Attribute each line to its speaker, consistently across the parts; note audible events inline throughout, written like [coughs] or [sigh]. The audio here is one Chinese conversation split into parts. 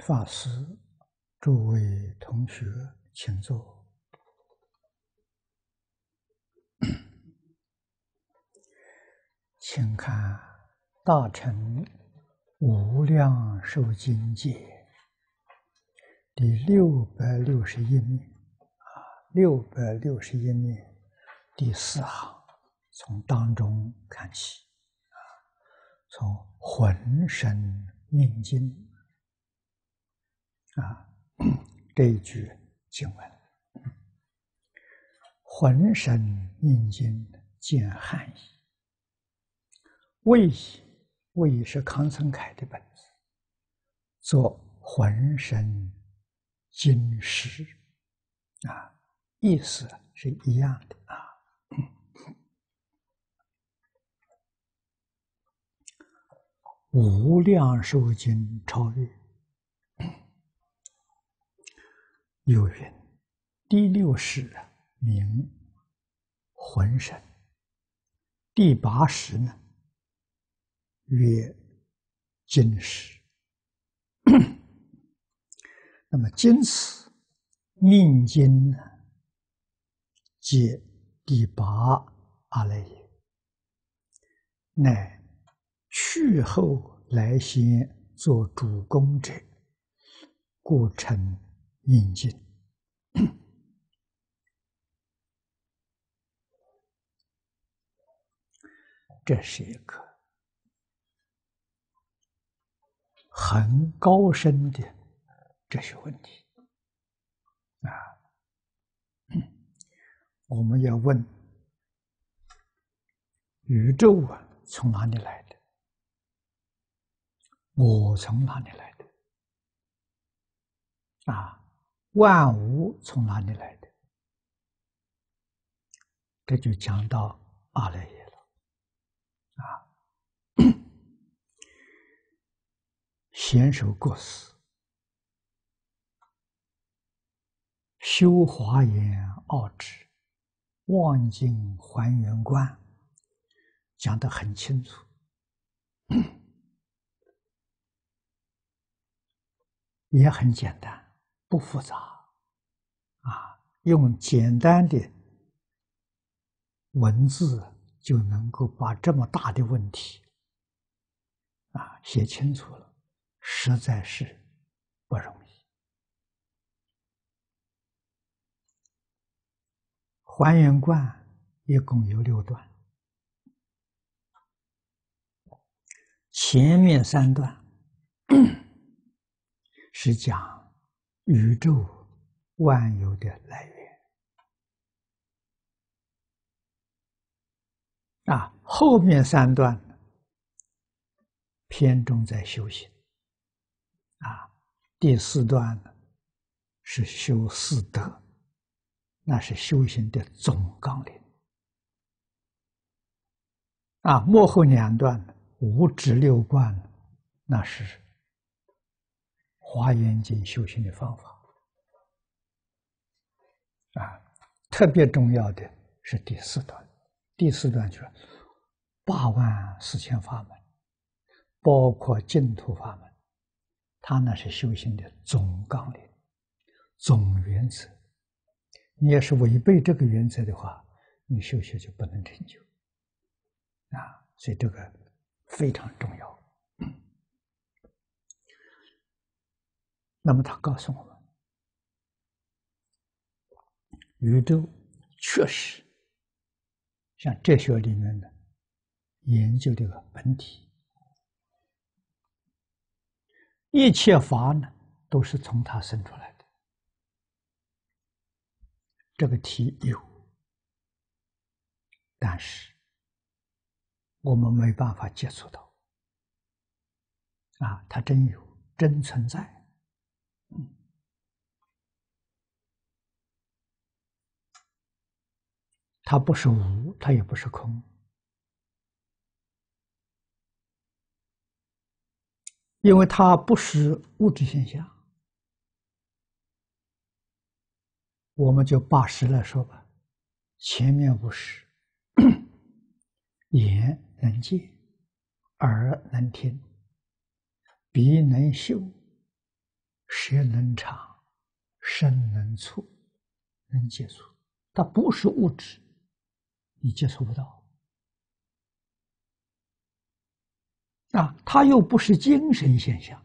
Speaker 1: 法师、诸位同学，请坐。[coughs] 请看《大乘无量寿经解》第六百六十一面，啊，六百六十一面第四行，从当中看起，啊，从浑身念经。啊，[clears throat] 这一句经文，浑身印经见汉译，魏译魏是康曾凯的本子，做浑身经师，啊，意思是一样的啊。[coughs] 无量寿经超越。有云：第六识名魂神，第八识呢曰金识。[clears throat] 那么今此命经呢，皆第八阿赖耶，乃去后来先做主公者，故称。印经，[clears throat] 这是一个很高深的哲学问题啊！我们要问：宇宙啊，从哪里来的？我从哪里来的？啊？万物从哪里来的？这就讲到阿赖耶了，啊！[coughs] 贤首过世，修华严奥旨，望尽还原观，讲得很清楚，[coughs] 也很简单。不复杂，啊，用简单的文字就能够把这么大的问题啊写清楚了，实在是不容易。还原观一共有六段，前面三段 [coughs] 是讲。宇宙万有的来源。啊，后面三段偏重在修行。啊，第四段是修四德，那是修行的总纲领。啊，幕后两段五指六观那是。华严经修行的方法啊，特别重要的是第四段。第四段就是八万四千法门，包括净土法门，它那是修行的总纲领、总原则。你要是违背这个原则的话，你修学就不能成就啊。所以这个非常重要。那么他告诉我们，宇宙确实像哲学里面的研究这个本体，一切法呢都是从它生出来的。这个题有，但是我们没办法接触到。啊，它真有，真存在。它不是无，它也不是空，因为它不是物质现象。我们就把实来说吧，前面五十，[coughs] 眼能见，耳能听，鼻能嗅，舌能尝，身能触，能接触，它不是物质，你接触不到。啊，它又不是精神现象。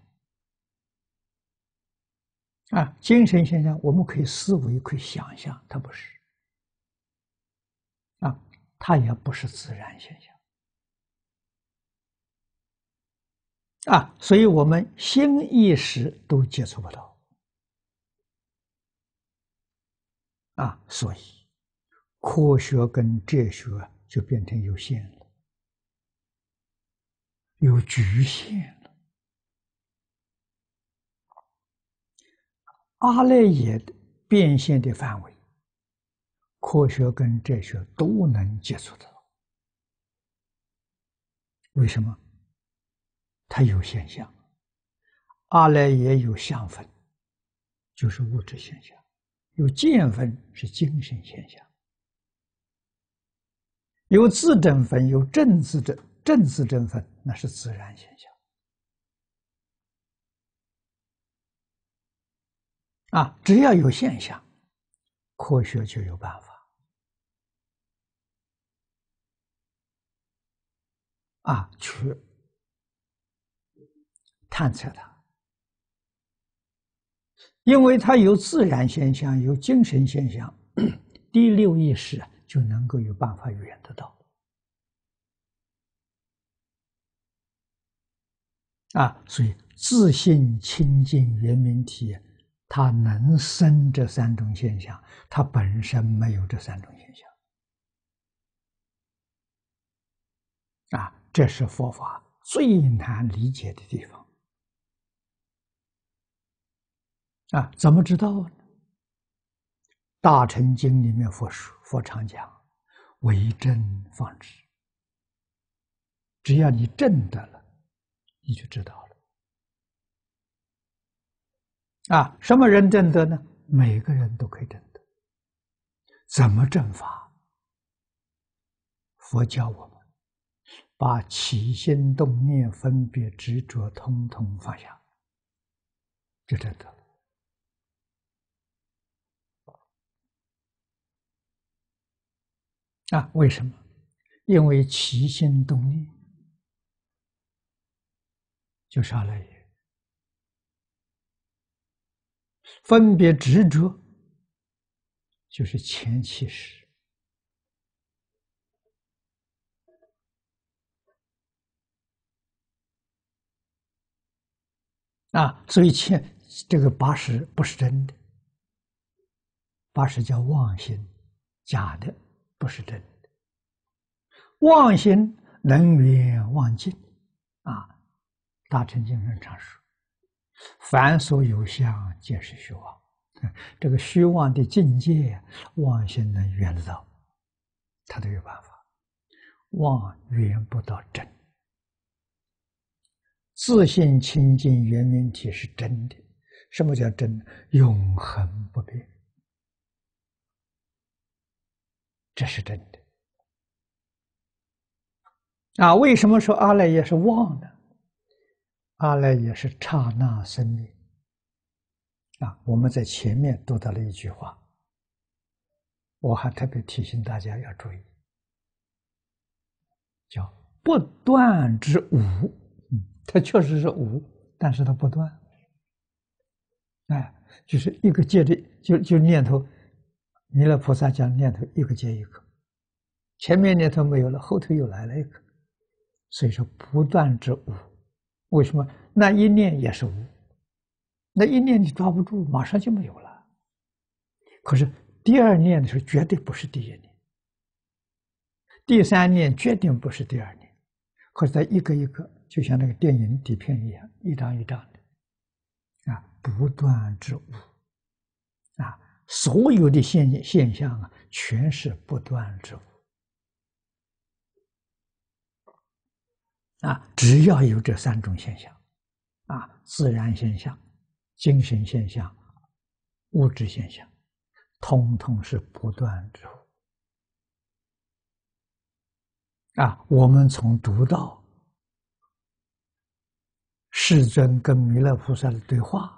Speaker 1: 啊，精神现象我们可以思维，可以想象，它不是。啊，它也不是自然现象。啊，所以我们心意识都接触不到。啊，所以科学跟哲学就变成有限了，有局限了。阿赖耶变现的范围，科学跟哲学都能接触到。为什么？它有现象，阿赖耶有相分，就是物质现象；有见分，是精神现象；有自证分，有正自证、正自证分，那是自然现象。啊，只要有现象，科学就有办法。啊，去。探测它，因为它有自然现象，有精神现象，[clears throat] 第六意识啊就能够有办法圆得到。啊，所以自信清净圆明体，它能生这三种现象，它本身没有这三种现象。啊，这是佛法最难理解的地方。啊，怎么知道呢？大乘经里面佛说，佛常讲，为真方知。只要你证得了，你就知道了。啊，什么人证得呢？每个人都可以证得。怎么证法？佛教我们把起心动念、分别执着，通通放下，就正得了。啊，为什么？因为起心动念就是阿赖耶，分别执着就是前七识啊，所以前这个八识不是真的，八识叫妄心，假的。不是真的，妄心能圆妄尽，啊，大乘经上常说：“凡所有相，皆是虚妄。[laughs] ”这个虚妄的境界，妄心能圆得到，他都有办法。妄圆不到真，自信清净圆明体是真的。什么叫真？永恒不变。这是真的啊！为什么说阿赖耶是妄呢？阿赖耶是刹那生命啊！我们在前面读到了一句话，我还特别提醒大家要注意，叫“不断之无”。嗯，它确实是无，但是它不断。哎，就是一个接着就就念头。弥勒菩萨讲念头一个接一个，前面念头没有了，后头又来了一个，所以说不断之无。为什么？那一念也是无，那一念你抓不住，马上就没有了。可是第二念的时候，绝对不是第一念；第三念绝对不是第二念。可是它一个一个，就像那个电影底片一样，一张一张的，啊，不断之无，所有的现现象啊，全是不断之物啊！只要有这三种现象，啊，自然现象、精神现象、物质现象，通通是不断之物啊！我们从读到世尊跟弥勒菩萨的对话，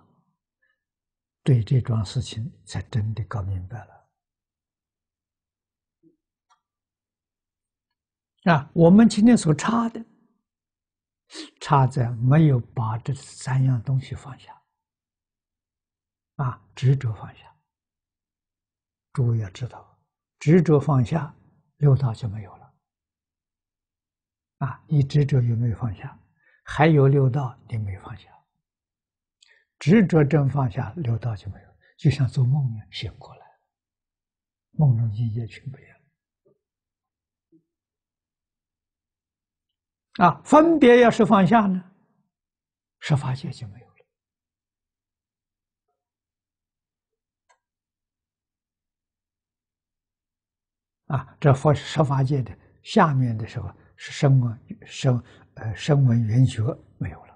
Speaker 1: 对这桩事情才真的搞明白了。啊，我们今天所差的，差在没有把这三样东西放下。啊，执着放下。诸位要知道，执着放下，六道就没有了。啊，你执着有没有放下？还有六道你没放下。执着真放下，六道就没有，就像做梦一样醒过来，梦中一夜全不见啊，分别要是放下呢，十法界就没有了。啊，这佛十法界的下面的时候是声闻声呃声闻缘觉没有了。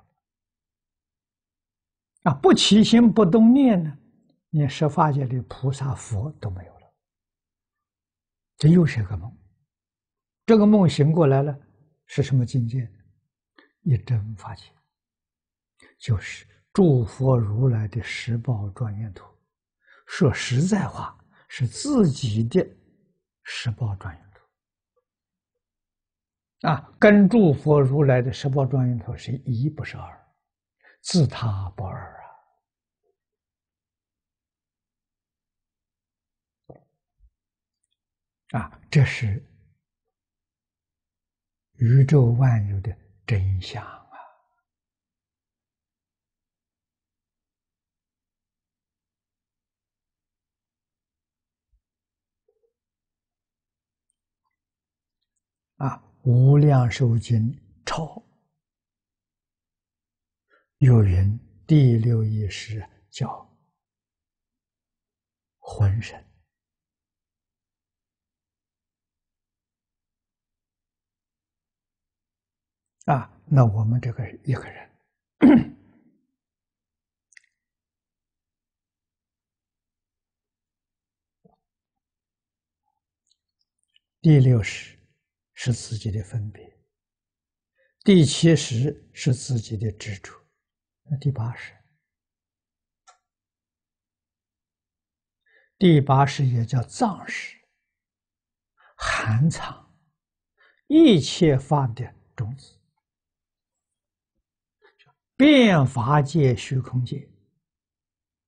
Speaker 1: 啊，不起心不动念呢，连十法界的菩萨佛都没有了。这又是一个梦，这个梦醒过来了。是什么境界？一真法界，就是诸佛如来的十报庄严图。说实在话，是自己的十报庄严图啊，跟诸佛如来的十报庄严图是一不是二，自他不二啊！啊，这是。宇宙万有的真相啊！啊，无量寿经超有云：第六意识叫魂神。啊，那我们这个一个人，第六识是自己的分别，第七识是自己的执着，那第八识，第八识也叫藏识，含藏一切法的种子。变法界、虚空界，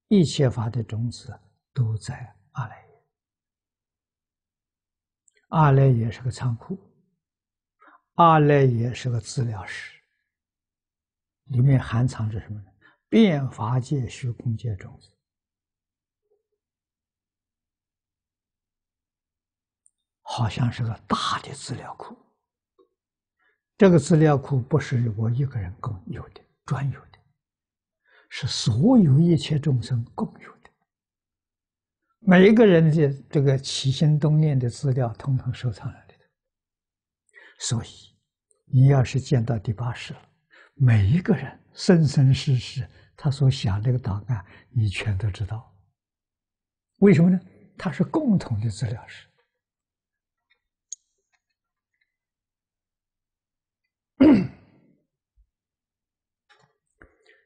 Speaker 1: 一切法的种子都在阿赖耶。阿赖耶是个仓库，阿赖耶是个资料室，里面含藏着什么呢？变法界、虚空界种子，好像是个大的资料库。这个资料库不是我一个人共有的。专有的，是所有一切众生共有的。每一个人的这个起心动念的资料，统统收藏在里头。所以，你要是见到第八识了，每一个人生生世世他所想这个档案，你全都知道。为什么呢？它是共同的资料室。[clears throat]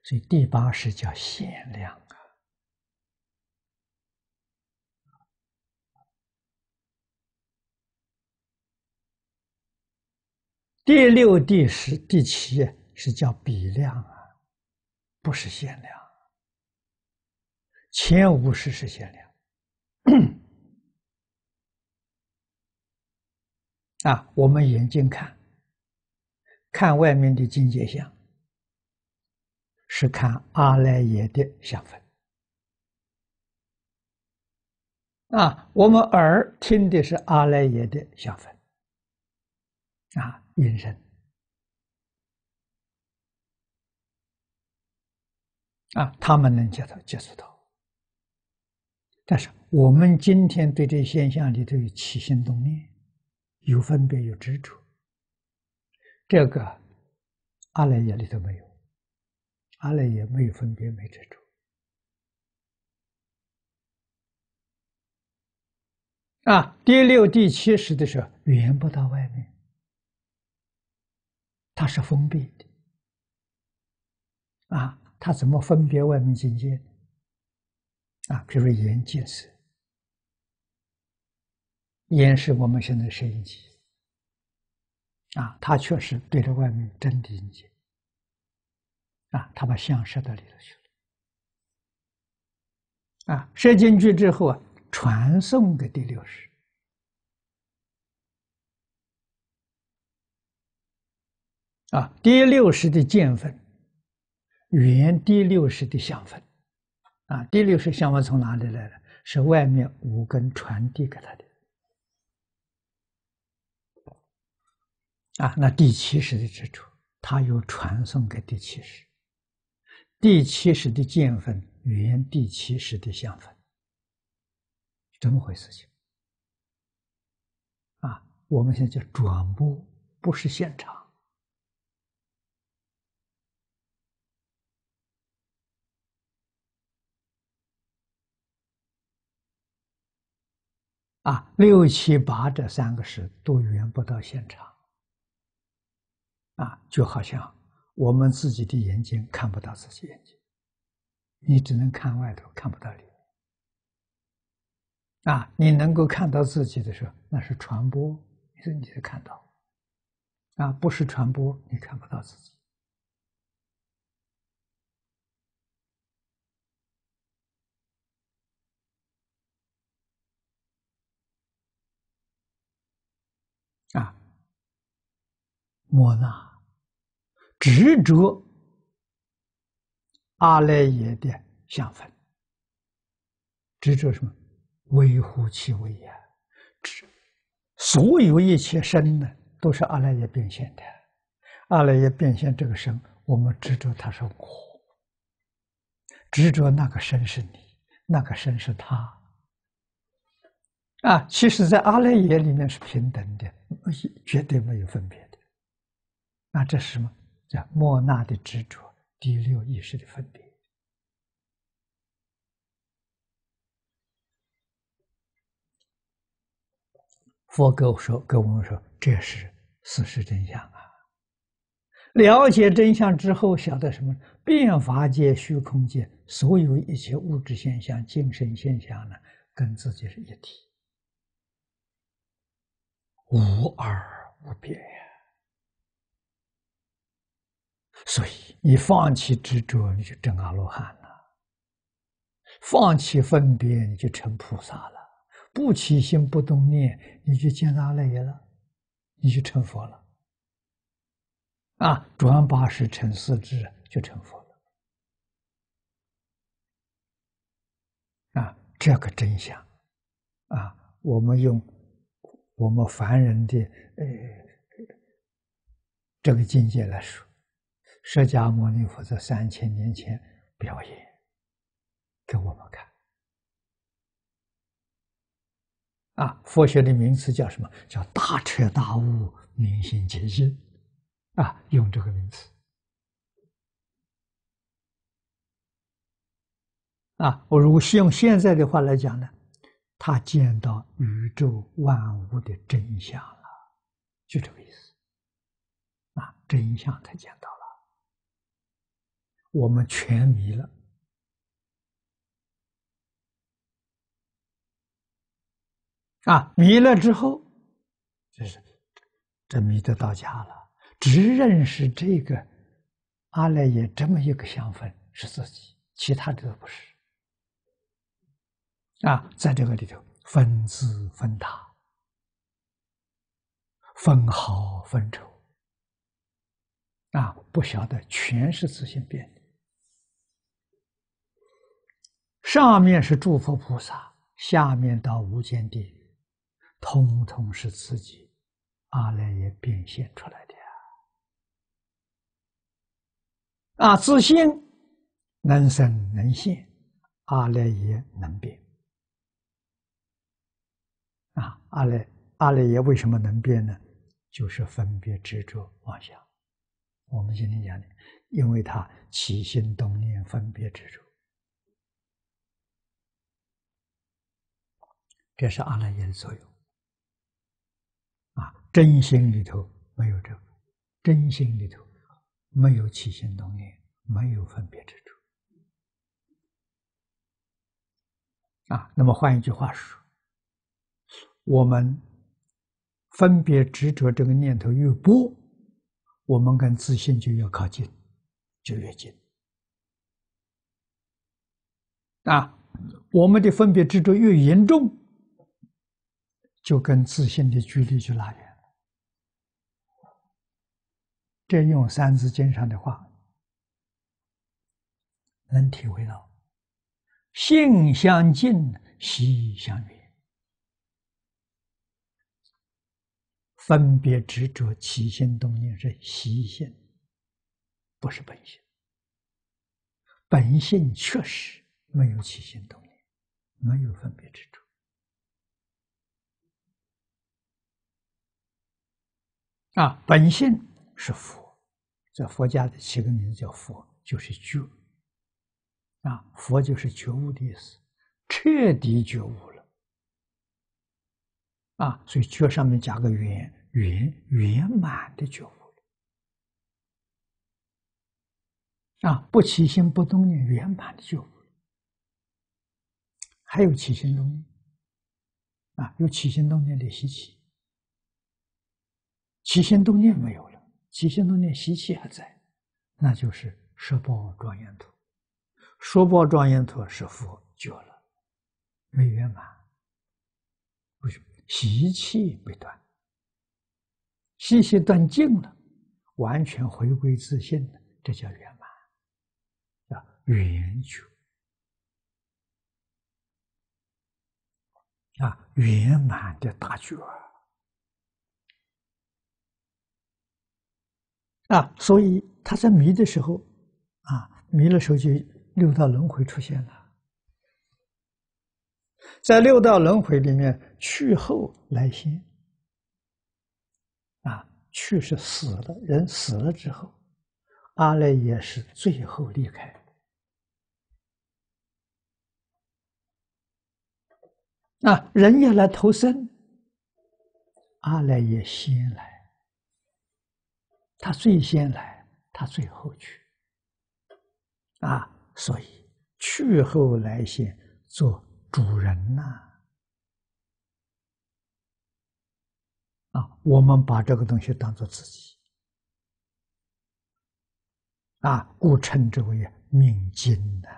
Speaker 1: 所以第八识叫限量啊，第六、第十、第七是叫比量啊，不是限量。前五十是限量 [coughs] 啊，我们眼睛看，看外面的境界相。是看阿赖耶的相分啊，我们耳听的是阿赖耶的相分啊，音声啊，他们能接到接触到，但是我们今天对这现象里头有起心动念，有分别有执着，这个阿赖耶里头没有。阿赖耶没有分别，没执着啊！第六、第七识的时候，缘不到外面，它是封闭的啊！他怎么分别外面境界？啊，比如说眼见色，眼是我们现在摄影机，啊，它确实对着外面真理解，啊，它把相射到里头去了，啊，射进去之后啊，传送给第六识，啊，第六识的见分，原第六识的相分。啊，第六识相分从哪里来的？是外面五根传递给他的。啊，那第七识的执着，他又传送给第七识。第七识的见分原第七识的相分，这么回事情。啊，我们现在叫转播，不是现场。啊，六七八这三个事都圆不到现场，啊，就好像我们自己的眼睛看不到自己眼睛，你只能看外头，看不到里面。啊，你能够看到自己的时候，那是传播，你说你在看到，啊，不是传播，你看不到自己。啊，莫那执着阿赖耶的相分，执着什么？微乎其微呀！执所有一切身呢，都是阿赖耶变现的。阿赖耶变现这个身，我们执着它是我，执着那个身是你，那个身是他。啊，其实，在阿赖耶里面是平等的，绝对没有分别。那这是什么？叫莫那的执着，第六意识的分别。佛跟我说，跟我们说，这是事实真相啊！了解真相之后，晓得什么？变法界、虚空界，所有一切物质现象、精神现象呢，跟自己是一体。无二无别呀，所以你放弃执着，你就证阿罗汉了；放弃分别，你就成菩萨了；不起心不动念，你就见阿赖耶了，你就成佛了。啊，转八十成四智，就成佛了。啊，这个真相，啊，我们用。我们凡人的呃这个境界来说，释迦牟尼佛在三千年前表演给我们看。啊，佛学的名词叫什么？叫大彻大悟、明心见性。啊，用这个名词。啊，我如果用现在的话来讲呢？他见到宇宙万物的真相了，就这个意思。啊，真相他见到，我们全迷了。啊，迷了之后，就是这迷得到家了，只认识这个阿赖耶这么一个相分是自己，其他的都不是。啊，在这个里头，分子分大，分好分丑，啊，不晓得全是自性变的。上面是诸佛菩萨，下面到无间地狱，通通是自己阿赖耶变现出来的呀！啊，自性能生能现，阿赖耶能变。啊，阿赖阿赖耶为什么能变呢？就是分别执着妄想。我们今天讲的，因为他起心动念分别执着，这是阿赖耶的作用。啊，真心里头没有这个，真心里头没有起心动念，没有分别执着。啊，那么换一句话说，我们分别执着这个念头越多，我们跟自信就越靠近，就越近。啊，我们的分别执着越严重，就跟自信的距离就拉远了。这用《三字经》上的话，能体会到：性相近，习相远。分别执着起心动念是习性，不是本性。本性确实没有起心动念，没有分别执着。啊，本性。是佛，这佛家的起个名字叫佛，就是觉。啊，佛就是觉悟的意思，彻底觉悟了。啊，所以觉上面加个圆，圆圆满的觉悟。啊，不起心不动念，圆满的觉悟。还有起心动念，啊，有起心动念的习气，起心动念没有了。起心动念习气还在，那就是十报庄严图。十报庄严图是佛觉了，没圆满。不是？习气没断，习气断尽了，完全回归自信了，这叫圆满，啊，圆觉，啊，圆满的大觉。啊，所以他在迷的时候，啊，迷的时候就六道轮回出现了。在六道轮回里面，去后来先，啊，去是死了，人死了之后，阿赖耶是最后离开，啊，人要来投生，阿赖耶先来。他最先来，他最后去，啊，所以去后来先做主人呐，啊，我们把这个东西当做自己，啊，故称之为命经呐，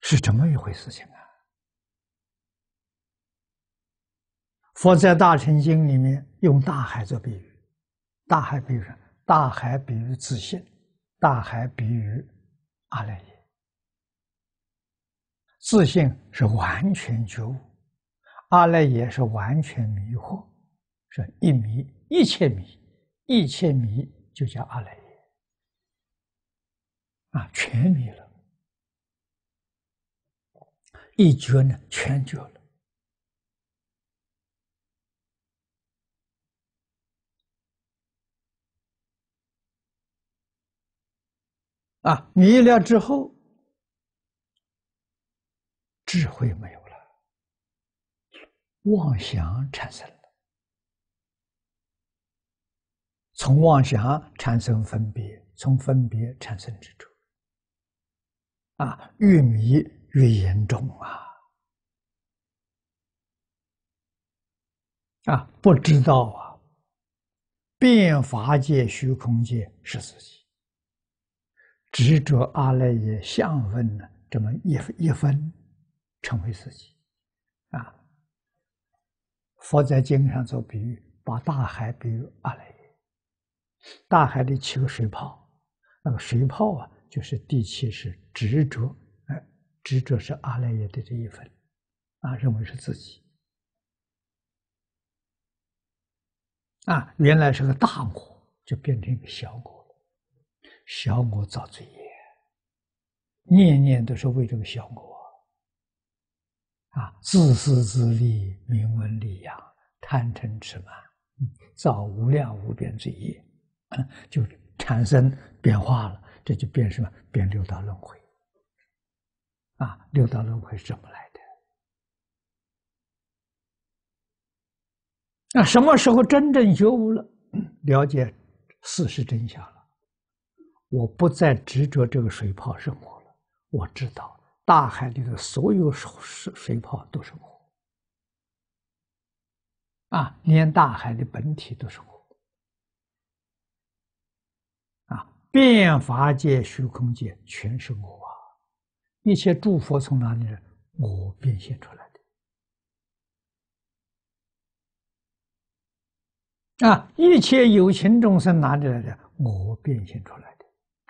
Speaker 1: 是这么一回事情啊。佛在《大乘经》里面用大海做比喻。大海比喻什大海比喻自信，大海比喻阿赖耶。自信是完全觉悟，阿赖耶是完全迷惑，是一迷一切迷，一切迷就叫阿赖耶，啊，全迷了，一觉呢，全觉了。啊，迷了之后，智慧没有了，妄想产生了，从妄想产生分别，从分别产生执着，啊，越迷越严重啊！啊，不知道啊，变法界、虚空界是自己。执着阿赖耶相分呢，这么一一分，成为自己，啊！佛在经上做比喻，把大海比喻阿赖耶，大海里起个水泡，那个水泡啊，就是第七是执着，哎，执着是阿赖耶的这一份，啊，认为是自己，啊，原来是个大我，就变成一个小我。小我造罪业，念念都是为这个小我啊！自私自利、名闻利养、贪嗔痴慢，造无量无边罪业，[coughs] 就产生变化了。这就变什么？变六道轮回啊！六道轮回是怎么来的？那什么时候真正觉悟了，了解事实真相了？我不再执着这个水泡生活了，我知道大海里的所有水水泡都是我，啊，连大海的本体都是我，啊，变法界、虚空界全是我啊！一切诸佛从哪里来？我变现出来的啊！一切有情众生哪里来的？我变现出来的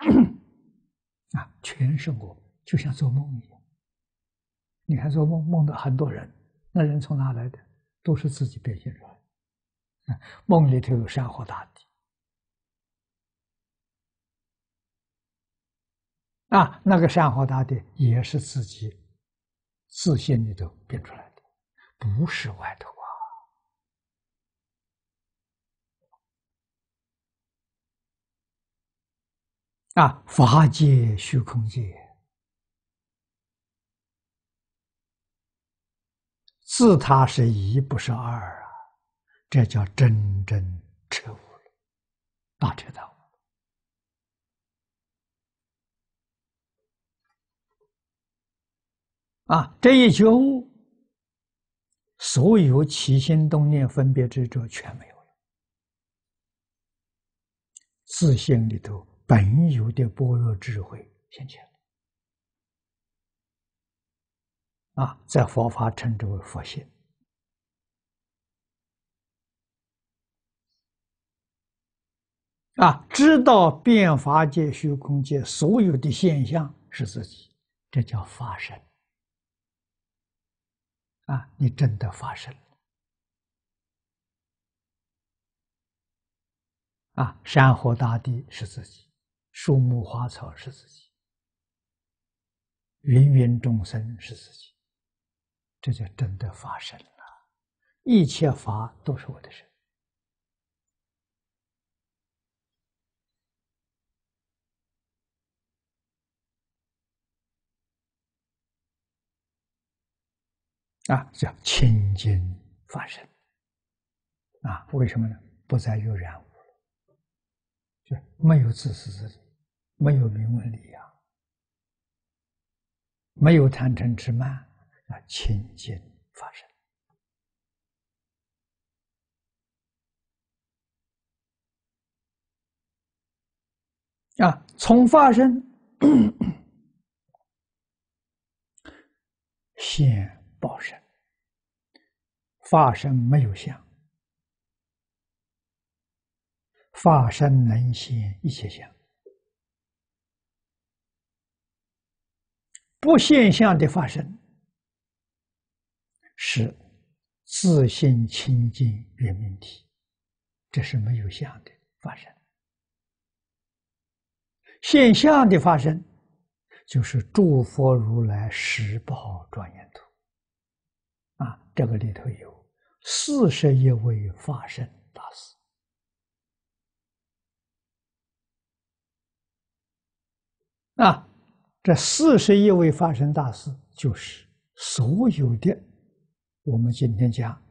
Speaker 1: [clears throat] 啊！全是我，就像做梦一样。你看做梦梦到很多人，那人从哪来的？都是自己变现出来的。梦里头有山河大地啊，那个山河大地也是自己。自信里头变出来的，不是外头啊！啊，法界、虚空界，自他是一，不是二啊！这叫真正彻悟了，大彻大悟。啊，这一觉悟，所有起心动念、分别执着全没有了，自信里头本有的般若智慧现前了。啊，在佛法称之为佛性。啊，知道变法界、虚空界所有的现象是自己，这叫发生。啊，你真的发生了！啊，山河大地是自己，树木花草是自己，芸芸众生是自己，这就真的发生了。一切法都是我的身。啊，叫清净法身。啊，为什么呢？不再有染污了，就没有自私自利，没有名闻利养，没有贪嗔痴慢，啊，清净法身。啊，从发生现。报身，法生没有相，法生能现一切相，不现象的发生是自性清净圆明体，这是没有相的发生。现象的发生就是诸佛如来十宝庄严图。啊，这个里头有四十一位法身大师。啊，这四十一位法身大事就是所有的我们今天讲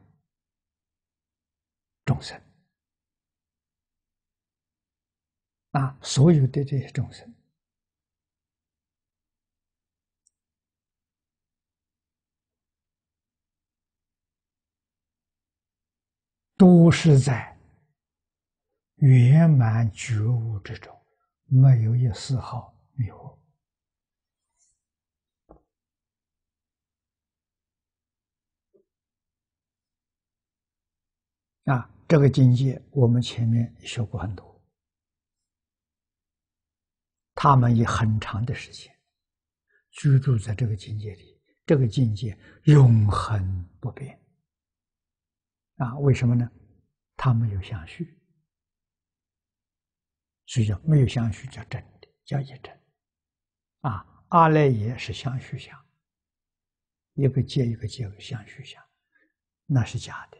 Speaker 1: 众生啊，所有的这些众生。都是在圆满觉悟之中，没有一丝毫迷惑。啊，这个境界我们前面学过很多，他们以很长的时间居住在这个境界里，这个境界永恒不变。啊，为什么呢？他没有相续，所以叫没有相续叫真的，叫一真。啊，阿赖耶是相续相，一个接一个接相续相，那是假的，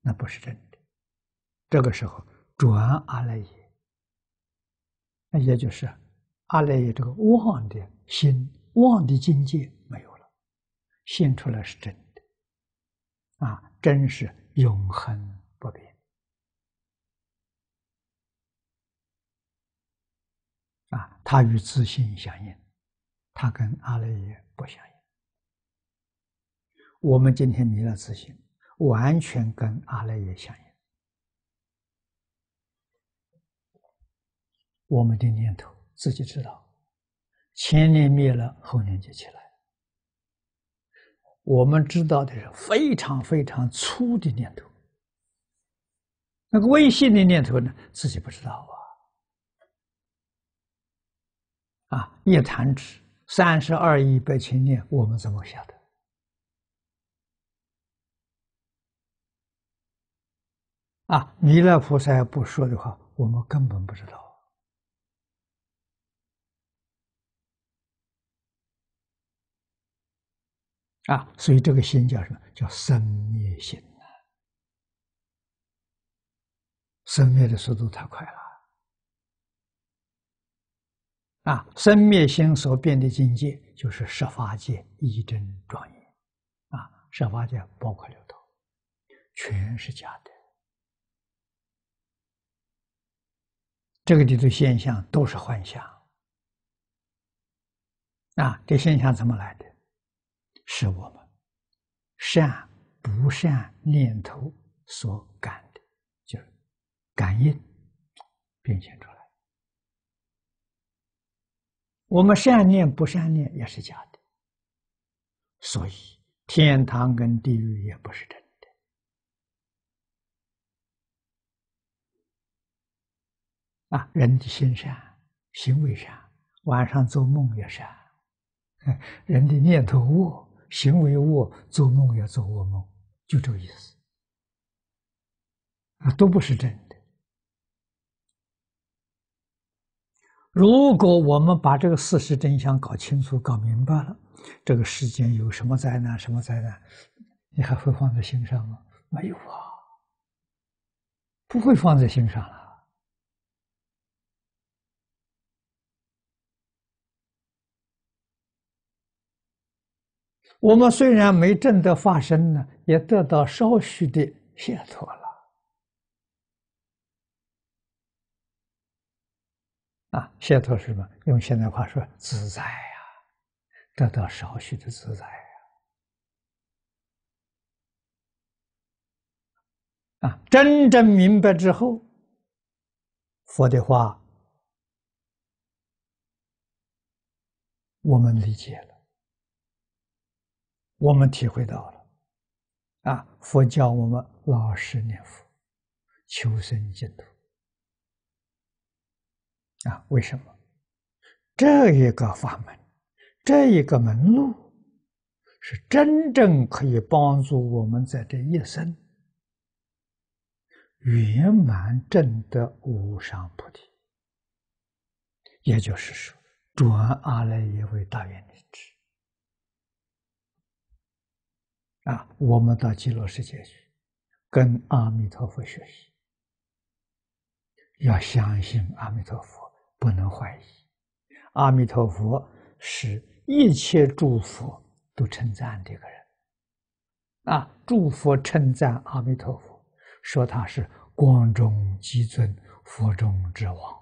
Speaker 1: 那不是真的。这个时候转阿赖耶，那也就是阿赖耶这个妄的心、妄的境界没有了，现出来是真的。啊，真是。永恒不变啊！它与自信相应，它跟阿赖耶不相应。我们今天弥勒自信，完全跟阿赖耶相应。我们的念头自己知道，前年灭了，后年就起来。我们知道的是非常非常粗的念头，那个微细的念头呢，自己不知道啊。啊，一弹指三十二亿八千年，我们怎么晓得？啊，弥勒菩萨不说的话，我们根本不知道。啊，所以这个心叫什么？叫生灭心呐！生灭的速度太快了。啊，生灭心所变的境界，就是十法界一真庄严。啊，十法界包括六道，全是假的。这个里头现象都是幻象。啊，这现象怎么来的？是我们善不善念头所感的，就是感应变现出来。我们善念不善念也是假的，所以天堂跟地狱也不是真的。啊，人的心善，行为善，晚上做梦也善，[laughs] 人的念头恶。行为恶，做梦也做噩梦，就这个意思啊，都不是真的。如果我们把这个事实真相搞清楚、搞明白了，这个世间有什么灾难、什么灾难，你还会放在心上吗？没有啊，不会放在心上了。我们虽然没真的发生呢，也得到少许的解脱了。啊，解脱是什么？用现代话说，自在呀，得到少许的自在呀。啊，真正明白之后，佛的话，我们理解了。我们体会到了，啊，佛教我们老实念佛，求生净土。啊，为什么？这一个法门，这一个门路，是真正可以帮助我们在这一生圆满证得无上菩提。也就是说，转阿赖耶为大愿力智。啊，我们到极乐世界去，跟阿弥陀佛学习，要相信阿弥陀佛，不能怀疑。阿弥陀佛是一切诸佛都称赞的一个人。啊，诸佛称赞阿弥陀佛，说他是光中极尊，佛中之王。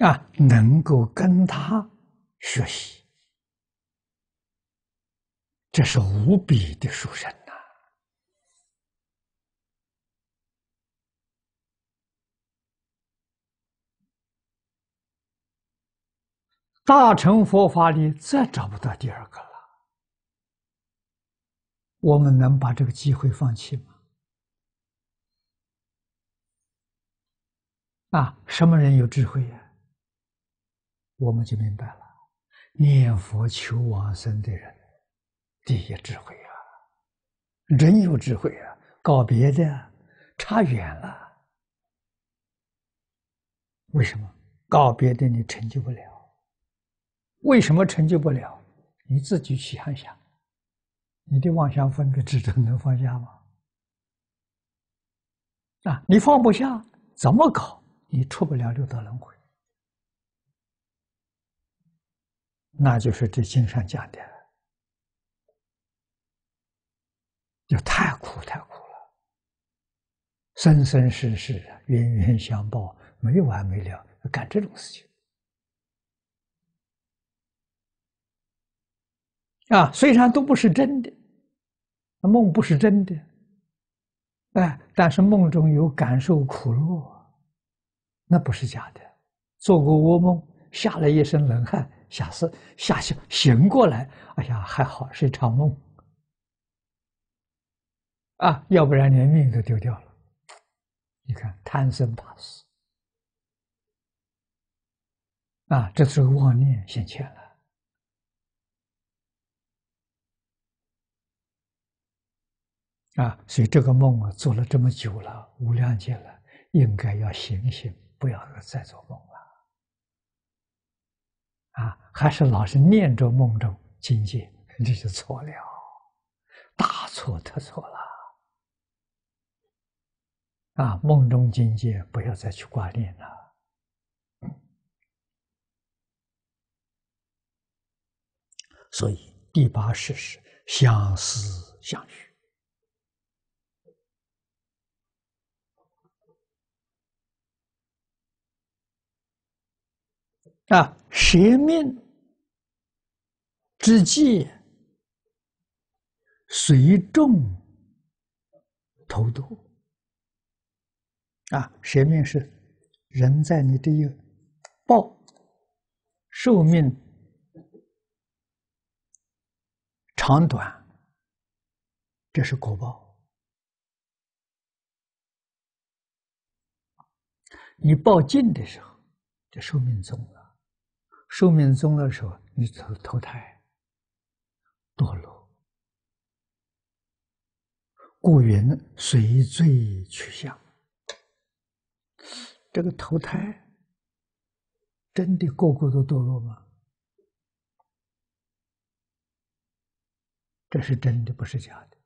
Speaker 1: 啊，能够跟他学习，这是无比的殊胜呐！大乘佛法里再找不到第二个了。我们能把这个机会放弃吗？啊，什么人有智慧呀？我们就明白了，念佛求往生的人，第一智慧啊，人有智慧啊，搞别的差远了。为什么搞别的你成就不了？为什么成就不了？你自己去想想，你的妄想分别执着能放下吗？啊，你放不下，怎么搞？你出不了六道轮回。那就是这经上讲的就太苦太苦了，生生世世，冤冤相报，没完没了，干这种事情啊，虽然都不是真的，梦不是真的，哎，但是梦中有感受苦乐，那不是假的。做过噩梦，吓了一身冷汗，吓死，吓醒醒过来，哎呀，还好是一场梦。啊，要不然连命都丢掉了。你看，贪生怕死，啊，这是妄念现前了。啊，所以这个梦啊，做了这么久了，无量劫了，应该要醒醒，不要再做梦。啊，还是老是念着梦中境界，这就错了，大错特错了。啊，梦中境界不要再去挂念了。所以第八事是相思相许。啊，舍命之际，随众投度。啊，生命是人在你这一报寿命长短，这是果报。你报尽的时候，这寿命终了；寿命终的时候，你投投胎堕落，故云随罪取向。这个投胎真的个个都堕落吗？这是真的，不是假的。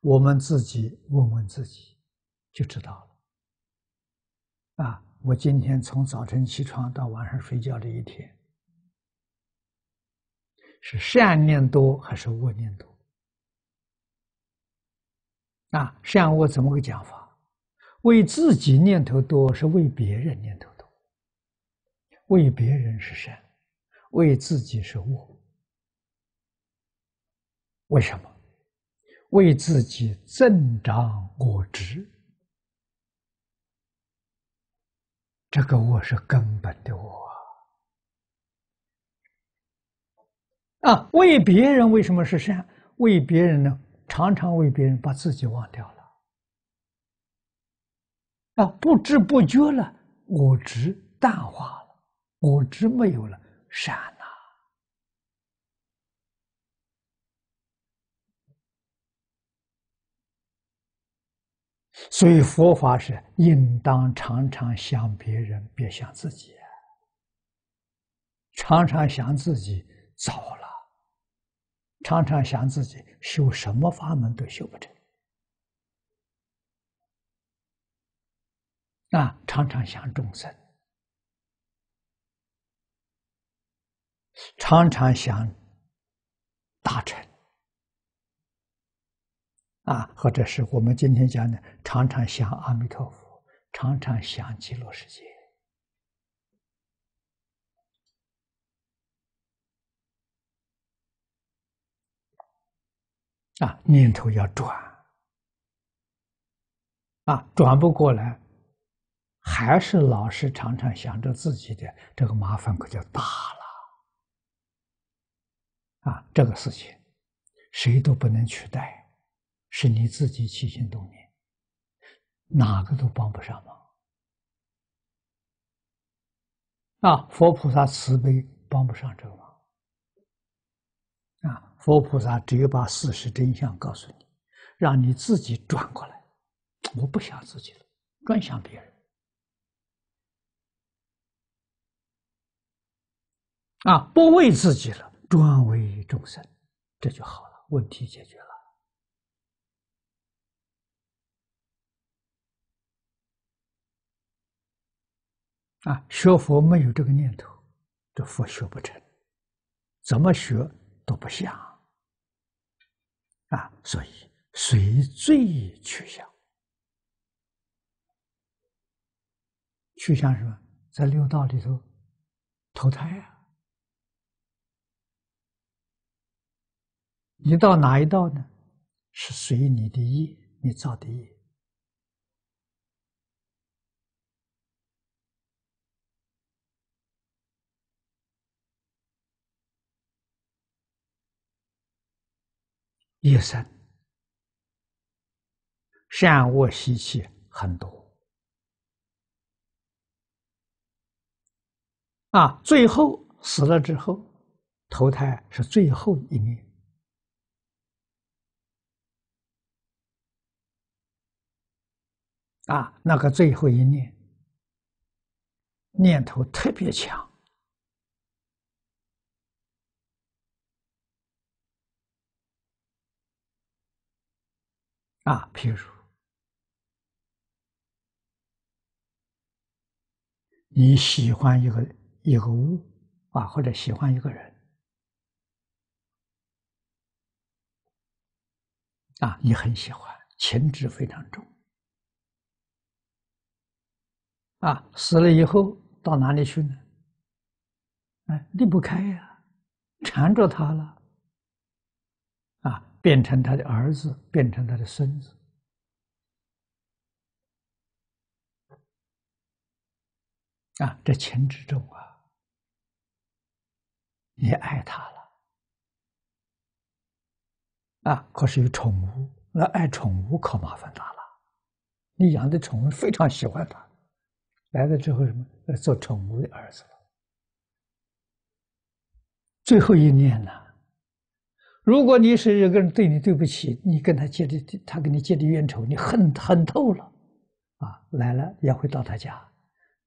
Speaker 1: 我们自己问问自己，就知道了。啊，我今天从早晨起床到晚上睡觉这一天，是善念多还是恶念多？啊，善恶怎么个讲法？为自己念头多，是为别人念头多。为别人是善，为自己是恶。为什么？为自己增长我执，这个我是根本的我啊！为别人为什么是善？为别人呢？常常为别人把自己忘掉了。啊，不知不觉了，我执淡化了，我执没有了，善呐。所以佛法是应当常常想别人，别想自己。常常想自己糟了，常常想自己修什么法门都修不成。啊，常常想众生，常常想大臣，啊，或者是我们今天讲的，常常想阿弥陀佛，常常想极乐世界，啊，念头要转，啊，转不过来。还是老是常常想着自己的这个麻烦可就大了啊！这个事情谁都不能取代，是你自己起心动念，哪个都帮不上忙啊！佛菩萨慈悲帮不上这个忙啊！佛菩萨只有把事实真相告诉你，让你自己转过来，我不想自己了，专想别人。啊，不为自己了，专为众生，这就好了，问题解决了。啊，学佛没有这个念头，这佛学不成，怎么学都不像。啊，所以随罪去向，去向什么？在六道里头投胎啊。你到哪一道呢？是随你的业，你造的业。一生善恶习气很多啊，最后死了之后，投胎是最后一念啊，那个最后一念念头特别强。啊，譬如你喜欢一个一个物啊，或者喜欢一个人啊，你很喜欢，情执非常重啊，死了以后到哪里去呢？哎，离不开呀，缠着他了。变成他的儿子，变成他的孙子，啊，这情之重啊！你爱他了，啊，可是有宠物，那爱宠物可麻烦大了。你养的宠物非常喜欢他，来了之后什么？做宠物的儿子了。最后一念呢？如果你是有个人对你对不起，你跟他结的他跟你结的冤仇，你恨恨透了，啊，来了也会到他家，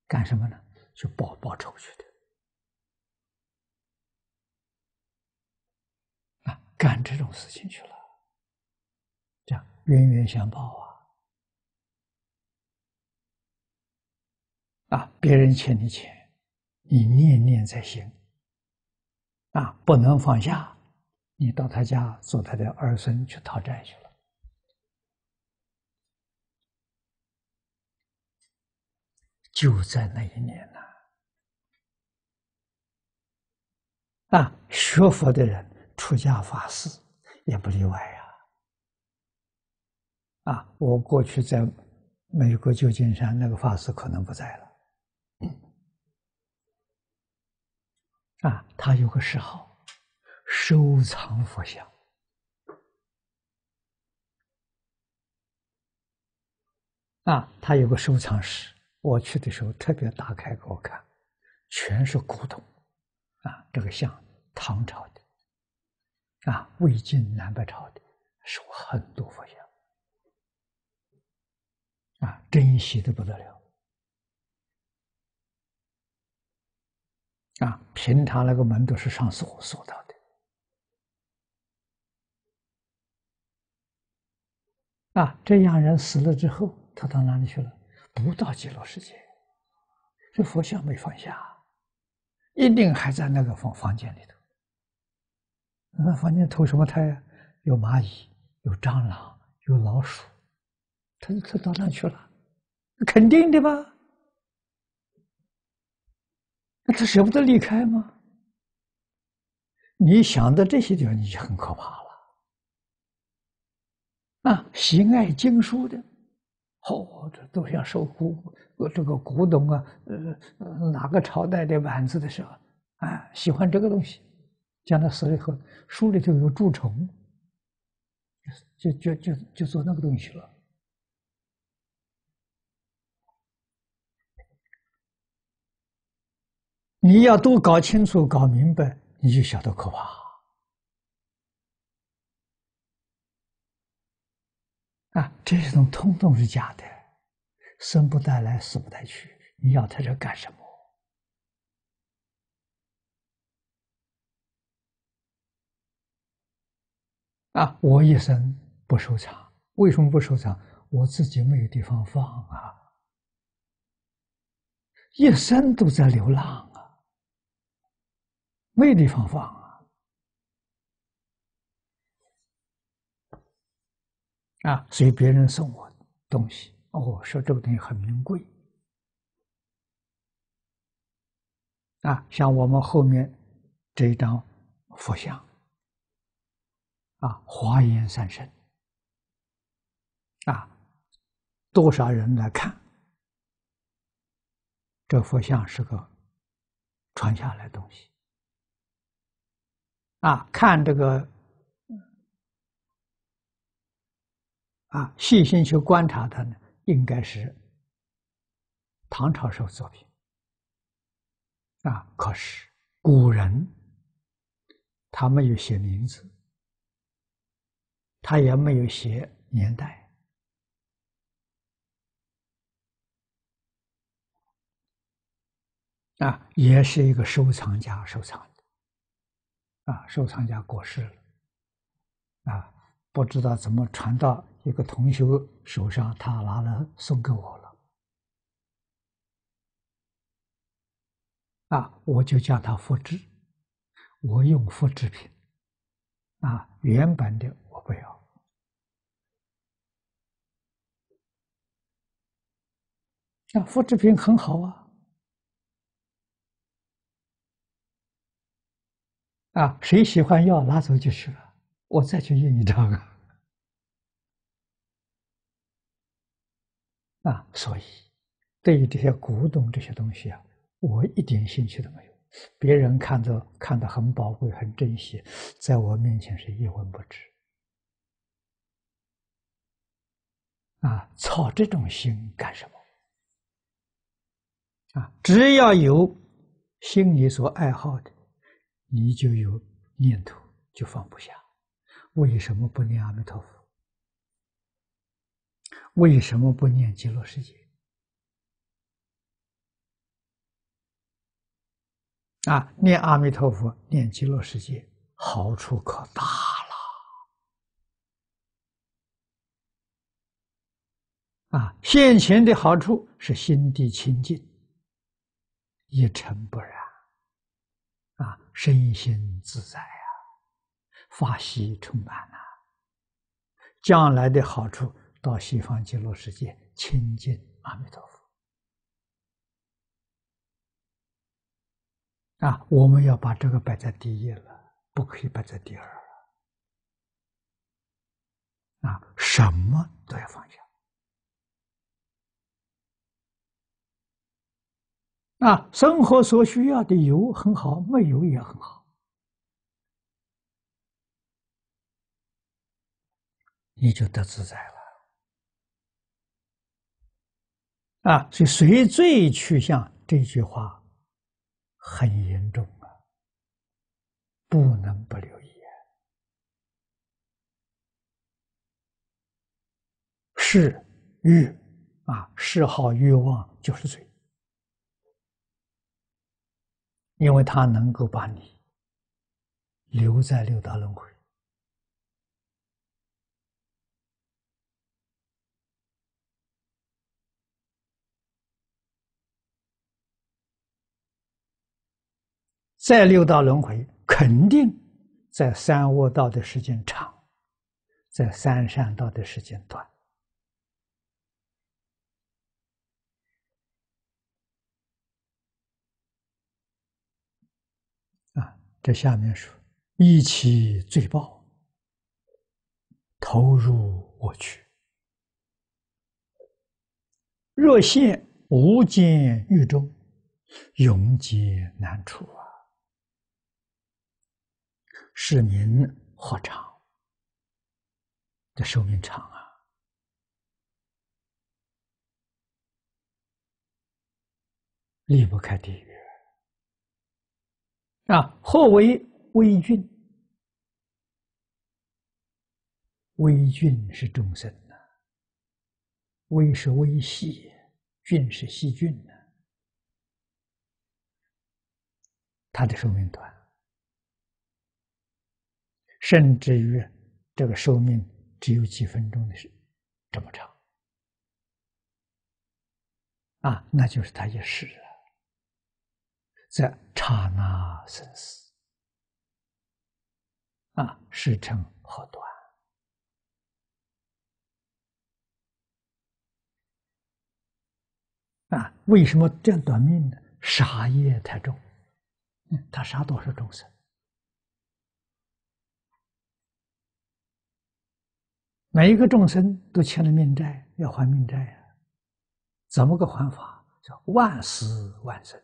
Speaker 1: 干什么呢？去报报仇去的，啊，干这种事情去了，这样冤冤相报啊，啊，别人欠你钱，你念念在心，啊，不能放下。你到他家做他的儿孙去讨债去了，就在那一年呐！啊，学佛的人出家法师也不例外呀！啊，我过去在美国旧金山那个法师可能不在了，[coughs] 啊，他有个嗜好。收藏佛像啊，他有个收藏室。我去的时候特别打开给我看，全是古董啊。这个像唐朝的啊，魏晋南北朝的，收很多佛像啊，珍惜的不得了啊。平常那个门都是上锁锁的。啊，这样人死了之后，他到哪里去了？不到极乐世界，这佛像没放下，一定还在那个房房间里头。那房间投什么胎啊？有蚂蚁，有蟑螂，有老鼠，他他到哪去了？肯定的吧？那他舍不得离开吗？你想到这些地方，你就很可怕。啊，喜爱经书的，哦，这都像收古这个古董啊，呃，哪个朝代的碗子的时候，啊，喜欢这个东西，将来死了以后，书里头有蛀虫，就就就就做那个东西了。你要都搞清楚、搞明白，你就晓得可怕。啊，这种通通是假的，生不带来，死不带去。你要它这干什么？啊，我一生不收藏，为什么不收藏？我自己没有地方放啊，一生都在流浪啊，没地方放。啊，所以别人送我东西，哦，说这个东西很名贵。啊，像我们后面这一张佛像，啊，华严三圣，啊，多少人来看，这佛像是个传下来东西，啊，看这个，啊，细心去观察它呢，应该是唐朝时候作品。啊！可是古人他没有写名字，他也没有写年代，啊，也是一个收藏家收藏的，啊，收藏家过世了，啊，不知道怎么传到一个同学手上，他拿了送给我了。啊，我就叫他复制，我用复制品，啊，原版的我不要。啊，复制品很好啊，啊，谁喜欢要拿走就是了，我再去印一张啊。啊，所以对于这些古董这些东西啊。我一点兴趣都没有，别人看着看得很宝贵、很珍惜，在我面前是一文不值。啊，操这种心干什么？啊，只要有心里所爱好的，你就有念头，就放不下。为什么不念阿弥陀佛？为什么不念极乐世界？啊，念阿弥陀佛，念极乐世界，好处可大了。啊，现前的好处是心地清净，一尘不染，啊，身心自在啊，法喜充满啊。将来的好处，到西方极乐世界亲近阿弥陀佛。啊，我们要把这个摆在第一了，不可以摆在第二了。啊，什么都要放下。啊，生活所需要的有很好，没有也很好，你就得自在了。啊，所以随罪去向这句话。很严重啊，不能不留意啊！是欲啊，嗜好欲望就是罪，因为它能够把你留在六道轮回。在六道轮回，肯定在三恶道的时间长，在三善道的时间短。啊，这下面说一起罪报，投入我去，若陷无间狱中，永劫难出啊！是民何长？的寿命长啊！离不开地狱啊！何为微菌？微菌是众生呐，微是微细，菌是细菌呢，它的寿命短。甚至于这个寿命只有几分钟的时，这么长。啊，那就是他也是在刹那生死。啊，时辰好短。啊，为什么这样短命呢？杀业太重，他杀多少众生？每一个众生都欠了命债，要还命债啊！怎么个还法？叫万死万生。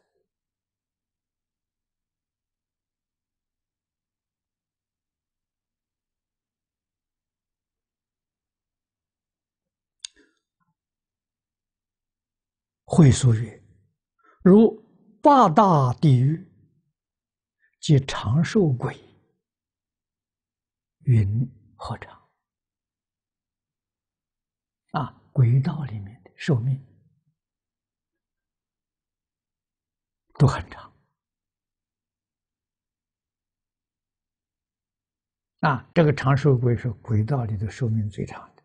Speaker 1: 会书曰：“如八大地狱及长寿鬼，云何长？”啊，轨道里面的寿命都很长。啊，这个长寿鬼是轨道里的寿命最长的。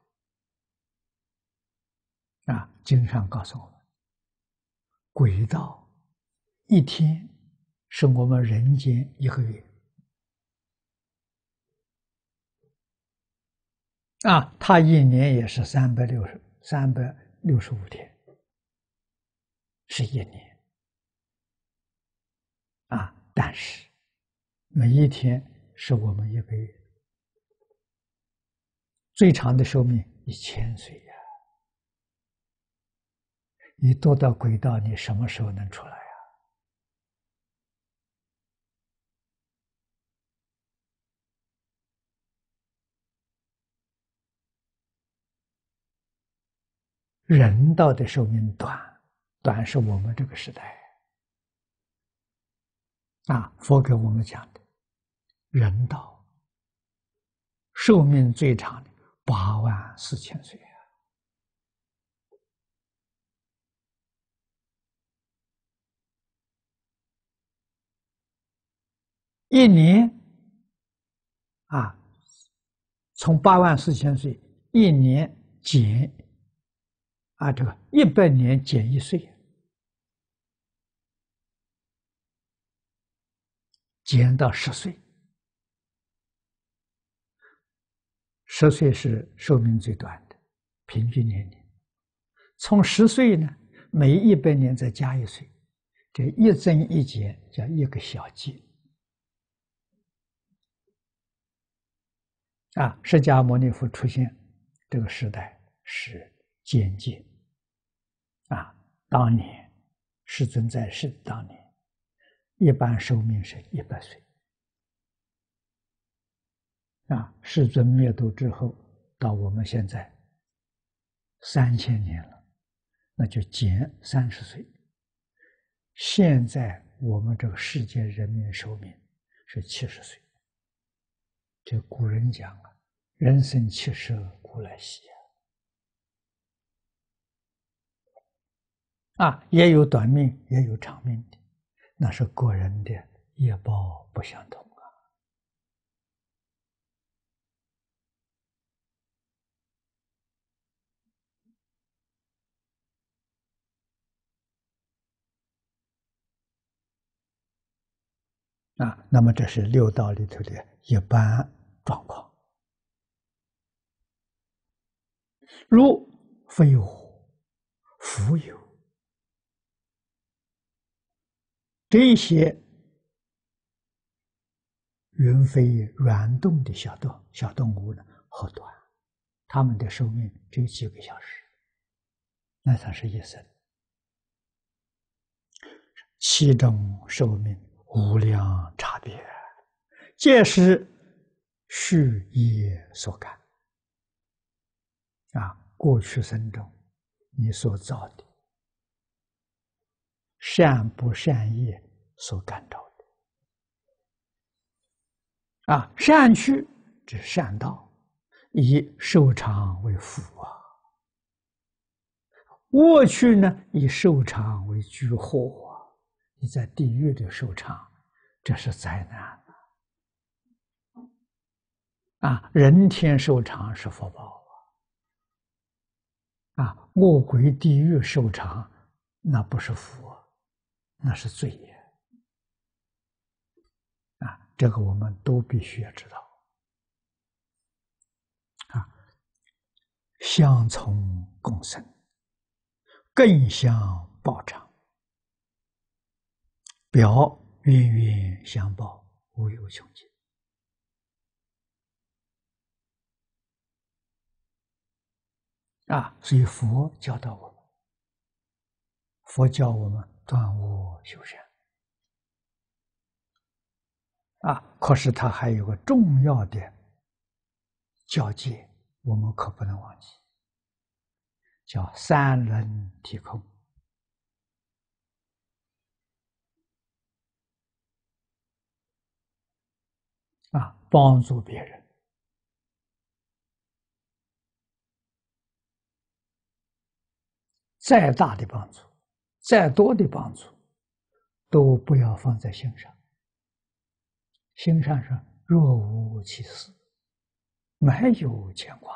Speaker 1: 啊，经上告诉我们。轨道一天是我们人间一个月啊，他一年也是三百六十三百六十五天，是一年啊。但是每一天是我们一个月，最长的寿命一千岁呀。你堕到轨道，你什么时候能出来呀？人道的寿命短，短是我们这个时代啊，佛给我们讲的，人道寿命最长的八万四千岁啊。一年啊，从八万四千岁一年减啊，这个一百年减一岁，减到十岁，十岁是寿命最短的平均年龄。从十岁呢，每一百年再加一岁，这一增一减叫一个小节。啊，释迦牟尼佛出现这个时代是简介。啊，当年世尊在世当年，一般寿命是一百岁。啊，世尊灭度之后，到我们现在三千年了，那就减三十岁。现在我们这个世界人民寿命是七十岁。这古人讲啊，人生七十古来稀啊，啊也有短命，也有长命的，那是个人的业报不相同啊。啊，那么这是六道里头的一般。状况，如非我，复有这些云飞软动的小动小动物呢？好短，它们的寿命只有几个小时，那才是一生。其中寿命无量差别，皆是。续业所感啊，过去生中你所造的善不善业所感召的啊，善去指善道，以受长为福啊；恶去呢，以受长为居祸啊。你在地狱的受长，这是灾难。啊，人天寿长是福报啊！啊，恶鬼地狱寿长，那不是福，那是罪业。啊，这个我们都必须要知道。啊，相从共生，更相报偿，表冤冤相报，无有穷尽。啊，所以佛教导我们，佛教我们断恶修善。啊，可是他还有个重要的教诫，我们可不能忘记，叫三轮体空。啊，帮助别人，再大的帮助，再多的帮助，都不要放在心上。心上是若无其事，没有牵挂，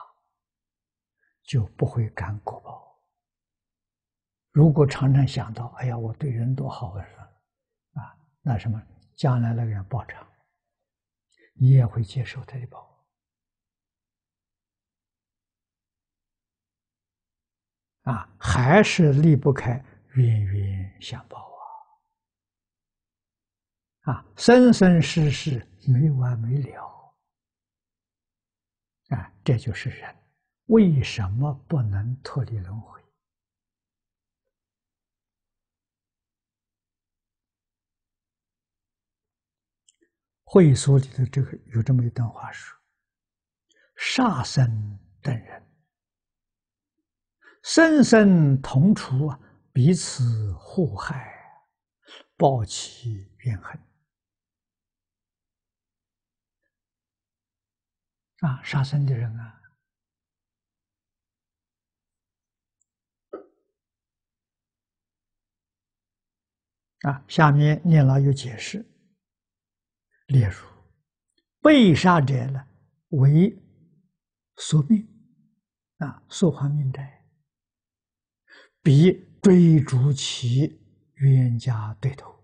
Speaker 1: 就不会感果报。如果常常想到，哎呀，我对人多好啊，啊，那什么，将来那个人报偿，你也会接受他的报。啊，还是离不开冤冤相报。啊，啊生生世世没完没了，啊，这就是人为什么不能脱离轮回？会所里的这个有这么一段话说：“杀生等人，生生同处啊，彼此互害，报其怨恨。”啊，杀生的人啊！啊，下面念老有解释，例如被杀者呢，为宿命，啊，宿还命债，比追逐其冤家对头，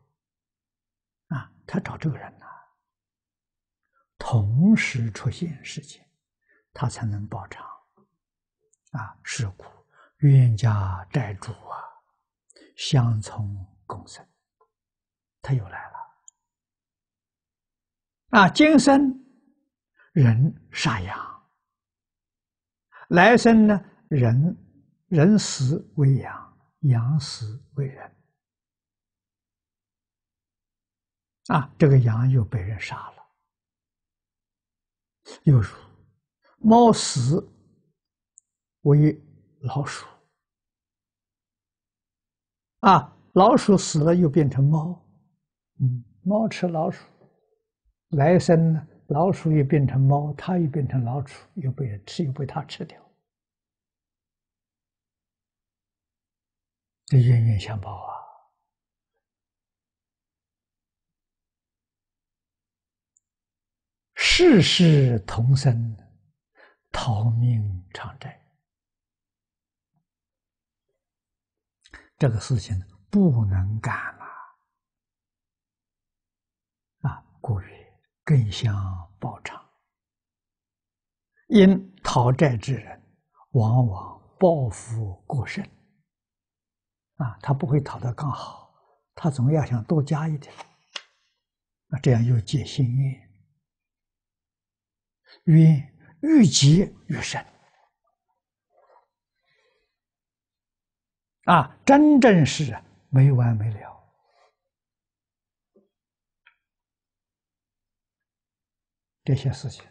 Speaker 1: 啊，他找这个人呐。同时出现事情，他才能报偿。啊，是故冤家债主啊，相从共生，他又来了。啊，今生人杀羊，来生呢人人死为羊，羊死为人。啊，这个羊又被人杀了。又如猫死为老鼠啊，老鼠死了又变成猫，嗯，猫吃老鼠，来生呢，老鼠又变成猫，它又变成老鼠，又被人吃，又被它吃掉，这冤冤相报啊。世世同生，逃命偿债，这个事情不能干了啊！故曰：更相报偿。因讨债之人，往往报复过甚啊！他不会讨得刚好，他总要想多加一点啊，这样又结心愿。冤愈结愈深啊！真正是没完没了。这些事情，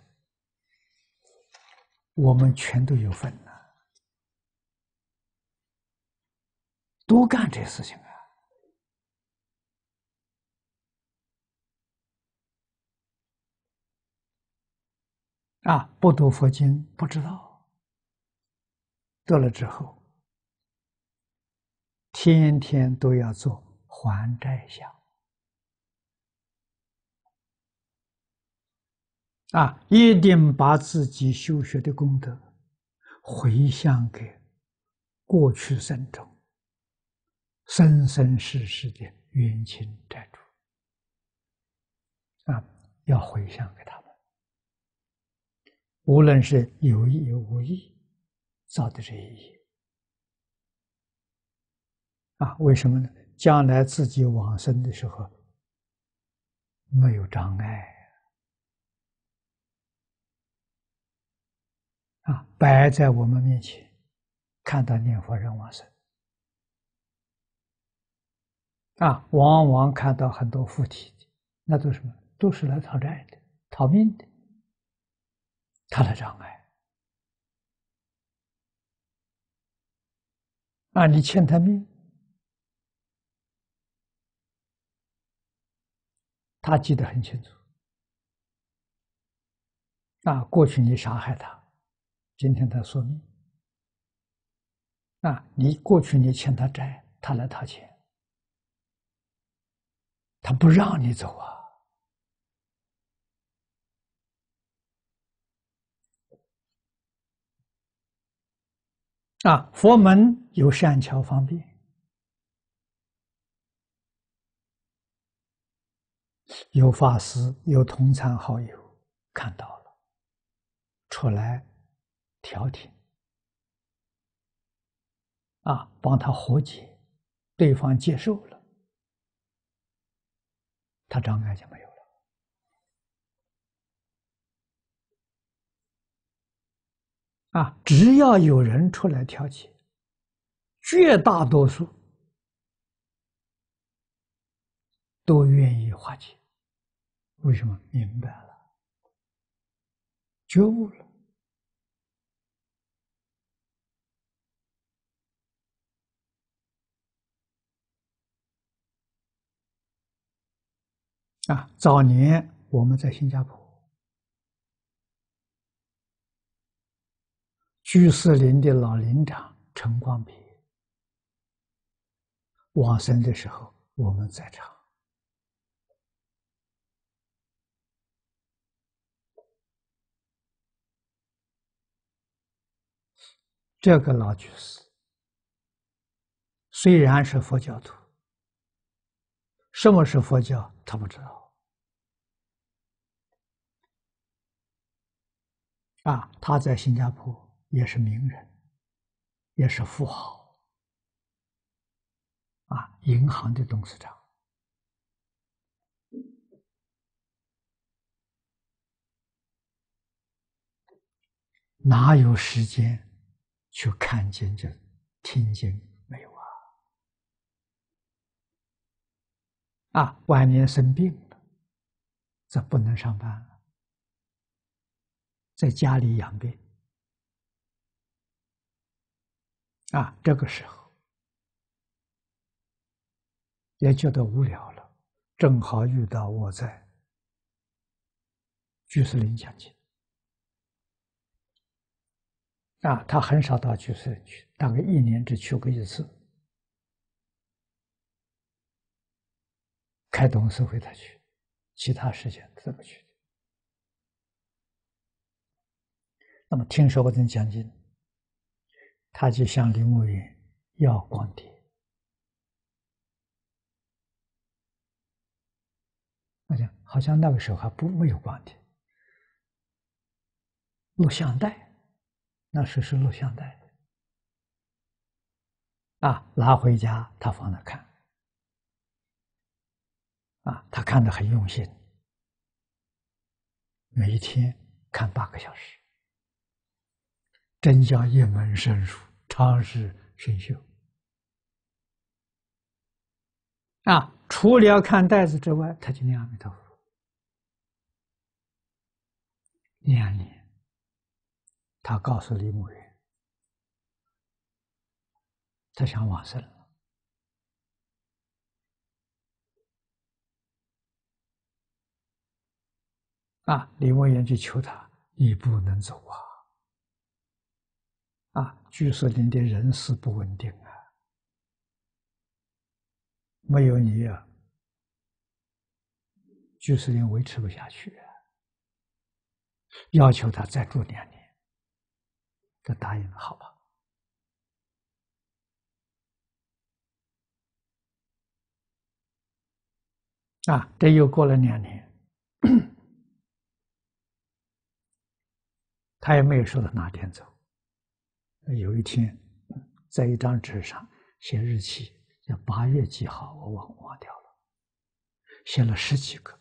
Speaker 1: 我们全都有份呐，多干这事情啊！啊，不读佛经不知道，得了之后，天天都要做还债相，啊，一定把自己修学的功德回向给过去生中。生生世世的冤亲债主，啊，要回向给他们。无论是有意无意造的这一业，啊，为什么呢？将来自己往生的时候没有障碍啊，摆在我们面前，看到念佛人往生啊，往往看到很多附体的，那都是什么？都是来讨债的、讨命的，他的障碍。啊，你欠他命，他记得很清楚。啊，过去你杀害他，今天他索命。啊，你过去你欠他债，他来讨钱，他不让你走啊。啊，佛门有善巧方便，有法师，有同参好友看到了，出来调停，啊，帮他和解，对方接受了，他障碍就没有了。啊，只要有人出来调解，绝大多数都愿意化解。为什么？明白了，觉悟了。啊，早年我们在新加坡。居士林的老林长陈光比往生的时候，我们在场。这个老居士虽然是佛教徒，什么是佛教他不知道。啊，他在新加坡。也是名人，也是富豪，啊，银行的董事长，哪有时间去看见这听见没有啊？啊，晚年生病了，这不能上班，在家里养病。啊，这个时候也觉得无聊了，正好遇到我在居士林讲经。啊，他很少到居士林去，大概一年只去过一次。开董事会他去，其他时间怎么去？那么听说我在讲经。他就向林木云要光碟，好像好像那个时候还不没有光碟，录像带，那时是录像带，啊，拿回家他放那看，啊，他看的很用心，每一天看八个小时。真叫一门深入，常是深修啊！除了要看袋子之外，他就念阿弥陀佛，念念。他告诉李牧人，他想往生了啊！李牧人就求他：“你不能走啊！”居士林的人事不稳定啊，没有你啊，居士林维持不下去。要求他再住两年，他答应了，好吧？啊，这又过了两年，[clears throat] 他也没有说他哪天走。有一天，在一张纸上写日期，叫八月几号，我忘忘掉了，写了十几个，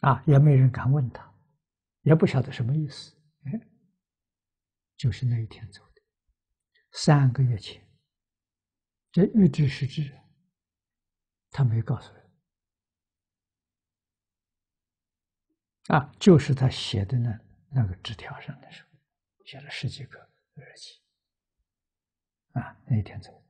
Speaker 1: 啊，也没人敢问他，也不晓得什么意思，哎，就是那一天走的，三个月前，这预知是知，他没告诉人，啊，就是他写的那那个纸条上的时候，写了十几个日期。啊，那一天走。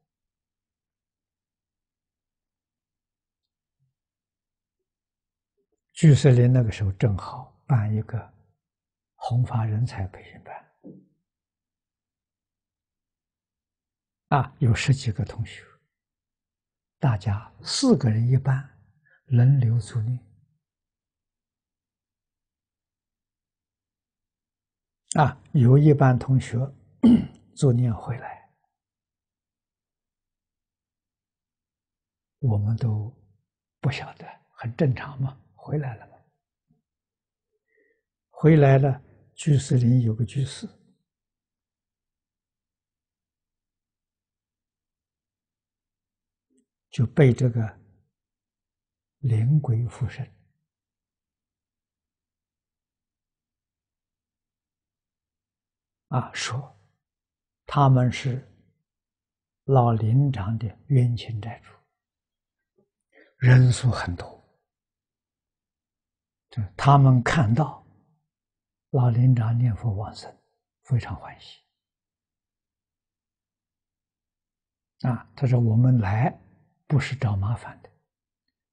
Speaker 1: 居士林那个时候正好办一个弘法人才培训班，啊，有十几个同学，大家四个人一班，轮流助念，啊，有一班同学 [clears throat] 助念回来。我们都不晓得，很正常嘛。回来了嘛，回来了。居士林有个居士，就被这个灵鬼附身啊，说他们是老林长的冤亲债主。人数很多，就他们看到老林长念佛往生，非常欢喜。啊，他说：“我们来不是找麻烦的，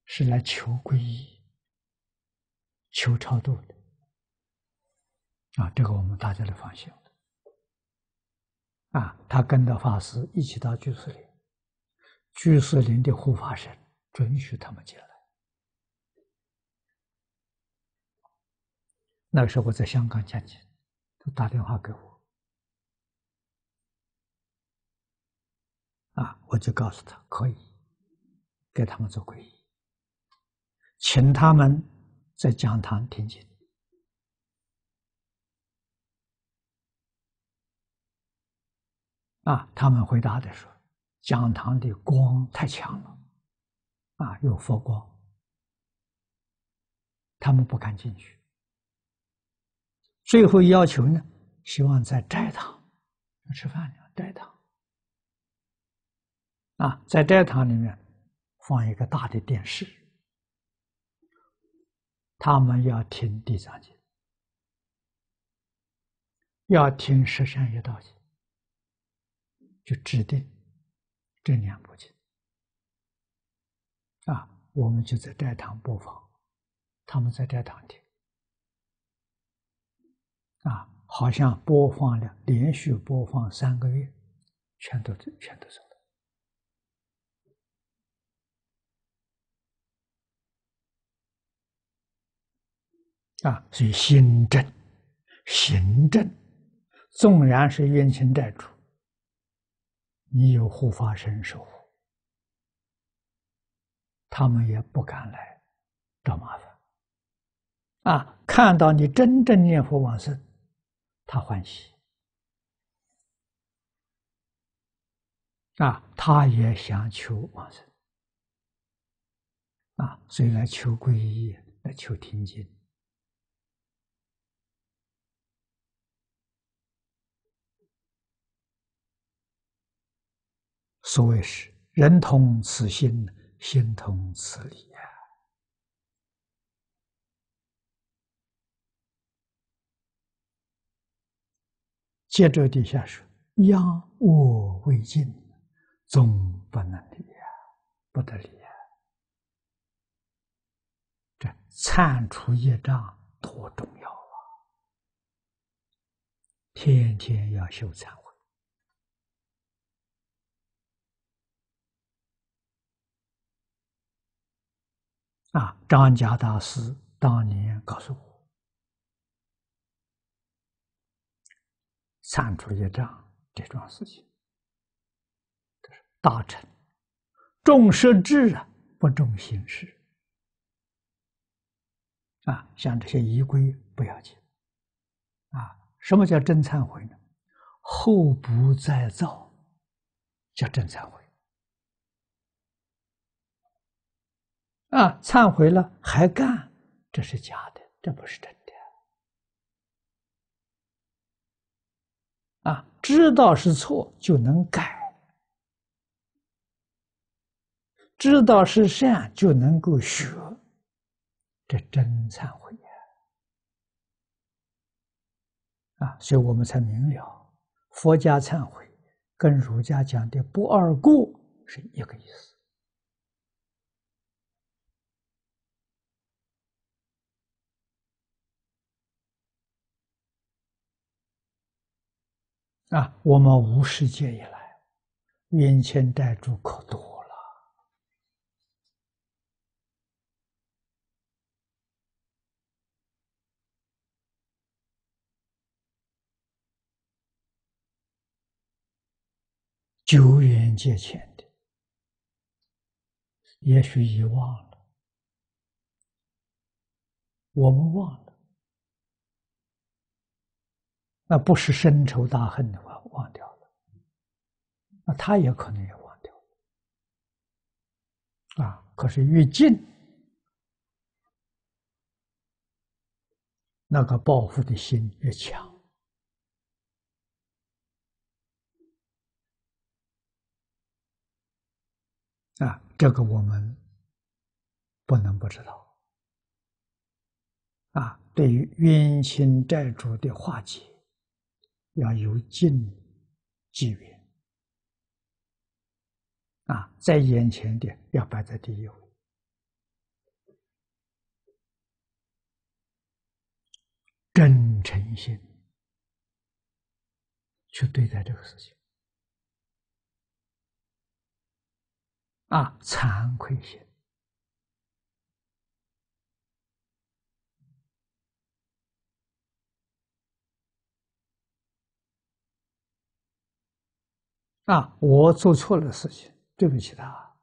Speaker 1: 是来求皈依、求超度的。”啊，这个我们大家都放心。啊，他跟着法师一起到居士林，居士林的护法神。准许他们进来。那个时候我在香港讲经，他打电话给我，啊，我就告诉他可以给他们做皈依，请他们在讲堂听经。啊，他们回答的说，讲堂的光太强了。啊，有佛光，他们不敢进去。最后要求呢，希望在斋堂吃饭呢，斋堂。啊，在斋堂里面放一个大的电视，他们要听《地藏经》，要听《十善业道经》，就指定这两部经。啊，我们就在斋堂播放，他们在斋堂听，啊，好像播放了连续播放三个月，全都全都走了。啊，所以心正，行正，纵然是冤亲债主，你有护法神守护。他们也不敢来找麻烦，啊！看到你真正念佛往生，他欢喜，啊，他也想求往生，啊，所以来求皈依，来求听经。所谓是人同此心。心同此理呀！接着底下说：“殃我未尽，终不能离呀，不得离呀！这铲除业障多重要啊！天天要修忏。”啊，张家大师当年告诉我，铲除业障这桩事情，大臣重实质啊，不重形式。啊，像这些仪规不要紧。啊，什么叫真忏悔呢？后不再造，叫真忏悔。啊，忏悔了还干，这是假的，这不是真的。啊，知道是错就能改，知道是善就能够学，这真忏悔呀！啊，所以我们才明了，佛家忏悔跟儒家讲的不二过是一个意思。啊，我们无世界以来，冤亲债主可多了。久远借钱的，也许遗忘了，我们忘了。那不是深仇大恨的话，忘掉了，那他也可能也忘掉了，啊！可是越近，那个报复的心越强，啊！这个我们不能不知道，啊！对于冤亲债主的化解。要有近机缘啊，在眼前的要摆在第一位，真诚心去对待这个事情。啊，惭愧心。啊，我做错了事情，对不起他，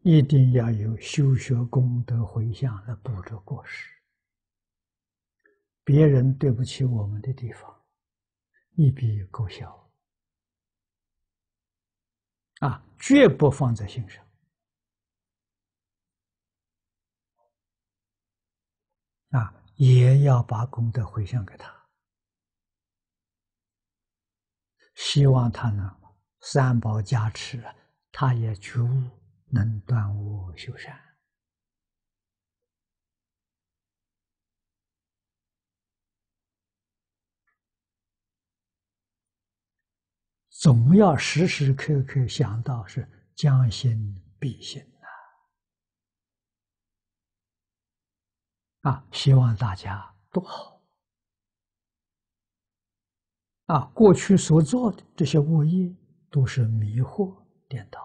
Speaker 1: 一定要有修学功德回向来补这过失。别人对不起我们的地方，一笔勾销，啊，绝不放在心上，啊，也要把功德回向给他。希望他能三宝加持，他也觉悟，能断恶修善。总要时时刻刻想到是将心比心呐！啊，希望大家都好。啊，过去所做的这些恶业，都是迷惑颠倒。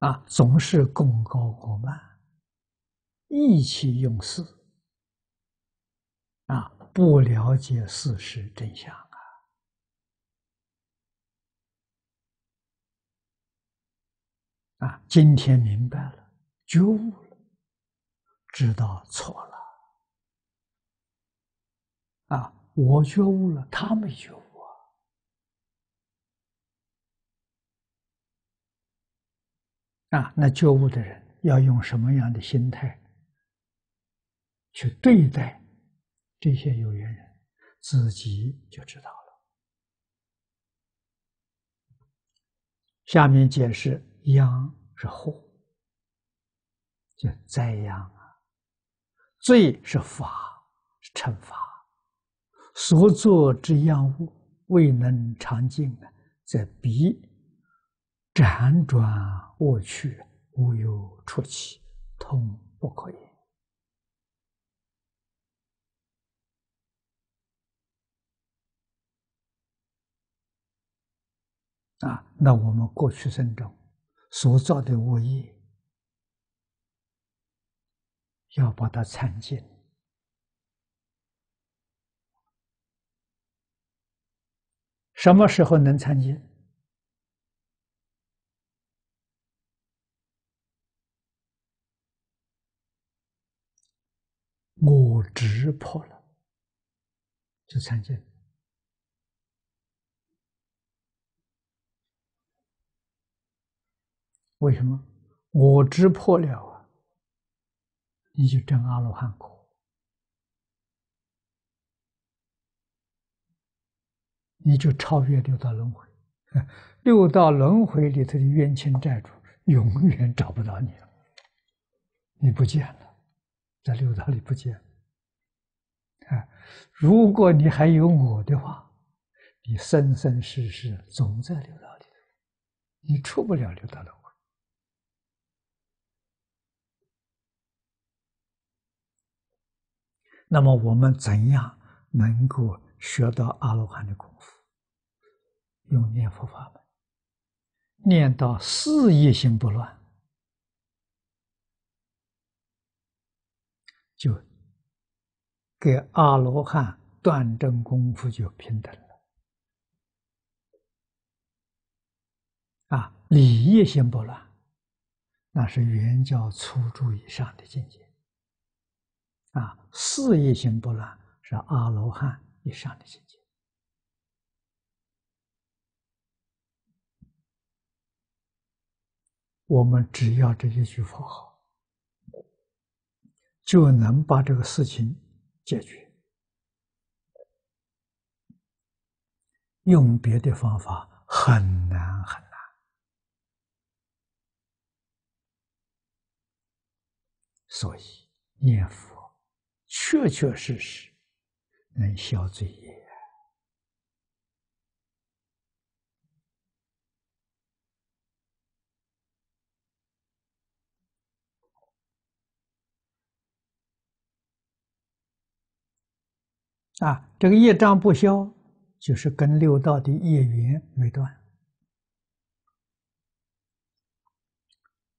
Speaker 1: 啊，总是功高过慢，意气用事，啊，不了解事实真相啊！啊，今天明白了，觉悟了，知道错了。啊，我觉悟了，他没觉悟啊！啊，那觉悟的人要用什么样的心态去对待这些有缘人，自己就知道了。下面解释“殃”是祸，就灾殃啊；“罪”是法，是惩罚。所作之殃物未能常尽啊，则彼辗转卧去，无有出期，通不可言。啊，那我们过去生中所造的恶业，要把它铲尽。什么时候能参见？我执破了，就参见。为什么？我执破了啊，你就证阿罗汉果。你就超越六道轮回。六道轮回里头的冤亲债主永远找不到你了，你不见了，在六道里不见了。啊，如果你还有我的话，你生生世世总在六道里头，你出不了六道轮回。那么我们怎样能够学到阿罗汉的功夫？用念佛法门，念到事业心不乱，就跟阿罗汉断正功夫就平等了。啊，理业心不乱，那是原教初住以上的境界。啊，事业心不乱是阿罗汉以上的境界。我们只要这一句佛号，就能把这个事情解决。用别的方法很难很难，所以念佛确确实实能消罪业。啊，这个业障不消，就是跟六道的业缘没断。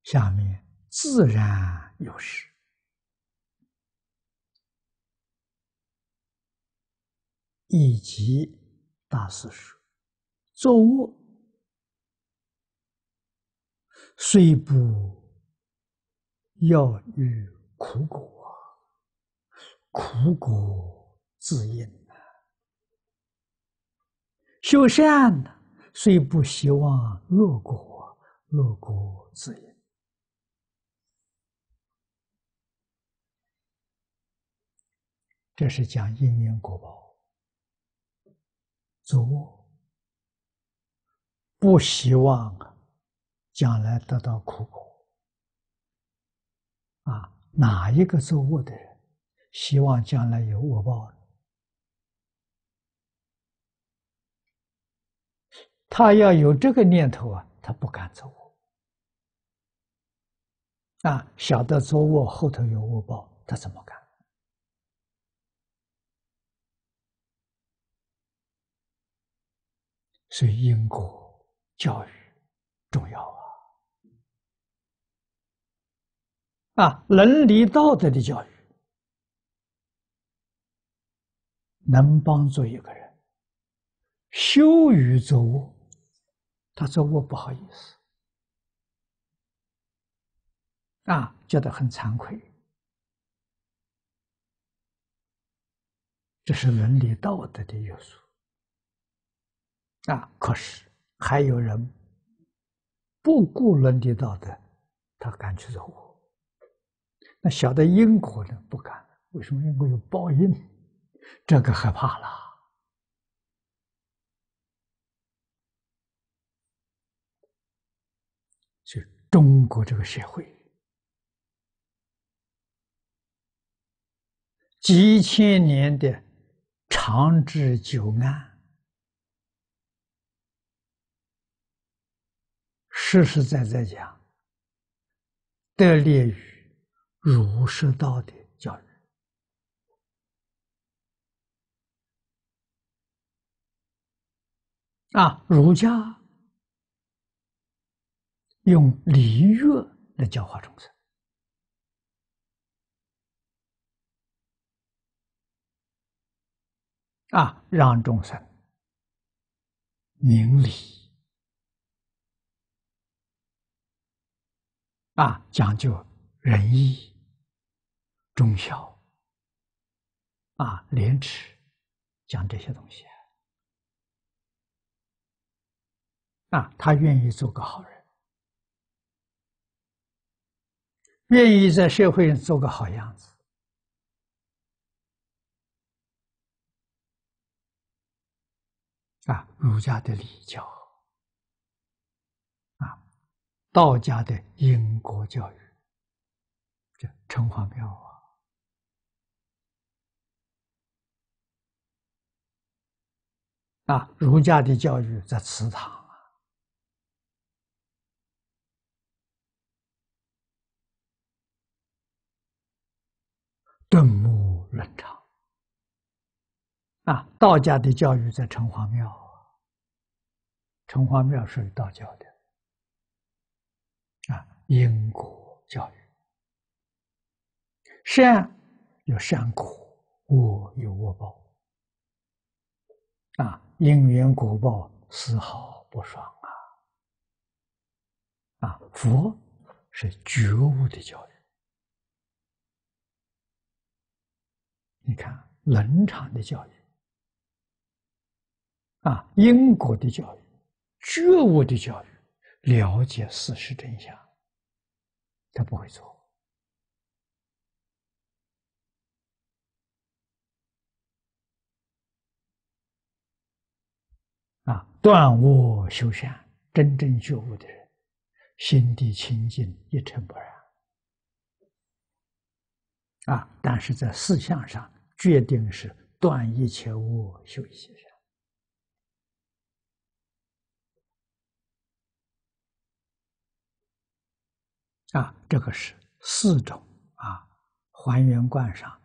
Speaker 1: 下面自然有事。以及大师说：“作恶虽不要于苦果，苦果。”自应啊，修善呢，虽不希望乐果，乐果自应。这是讲因缘果报，作恶不希望，将来得到苦果啊，哪一个做恶的人希望将来有恶报？他要有这个念头啊，他不敢做恶啊，晓得作恶后头有恶报，他怎么干？所以因果教育重要啊！啊，伦理道德的教育能帮助一个人羞于作恶。他说：“我不好意思，啊，觉得很惭愧。这是伦理道德的约束。啊，可是还有人不顾伦理道德，他敢去做。那晓得因果呢？不敢。为什么？因果有报应，这个害怕了。”就中国这个社会，几千年的长治久安，实实在在讲，得力于儒释道的教育啊，儒家。用礼乐来教化众生。啊，让众生明理。啊，讲究仁义、忠孝。啊、廉耻，讲这些东西。啊，他愿意做个好人。愿意在社会上做个好样子。啊，儒家的礼教，啊，道家的因果教育，这城隍庙啊，啊，儒家的教育在祠堂啊，顿悟伦常。啊，道家的教育在城隍庙，城隍庙属于道教的，啊，因果教育，善有善果，恶有恶报，啊，因缘果报丝毫不爽啊，啊，佛是觉悟的教育，你看冷场的教育。啊，因果的教育，觉悟的教育，了解事实真相，他不会错。啊，断恶修善，真正觉悟的人，心地清净，一尘不染。啊，但是在事项上，决定是断一切恶，修一切善。啊，这个是四种啊，还原观上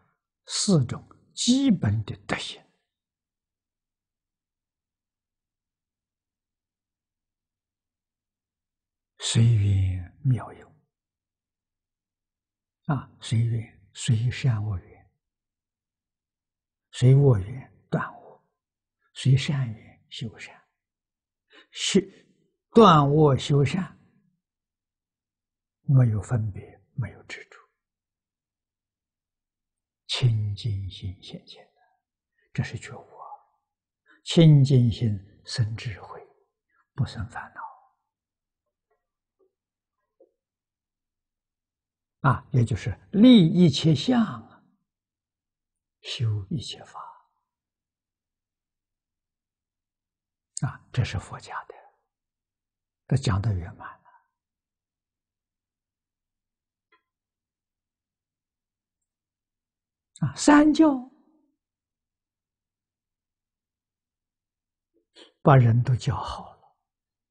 Speaker 1: 四种基本的德行，随缘妙用。啊，随缘随善恶缘，随恶缘断恶，随善缘修善，修断恶修善。没有分别，没有执着，清净心显现的，这是觉悟。清净心生智慧，不生烦恼。啊，也就是立一切相，修一切法。啊，这是佛家的，这讲的圆满了。啊，三教把人都教好了，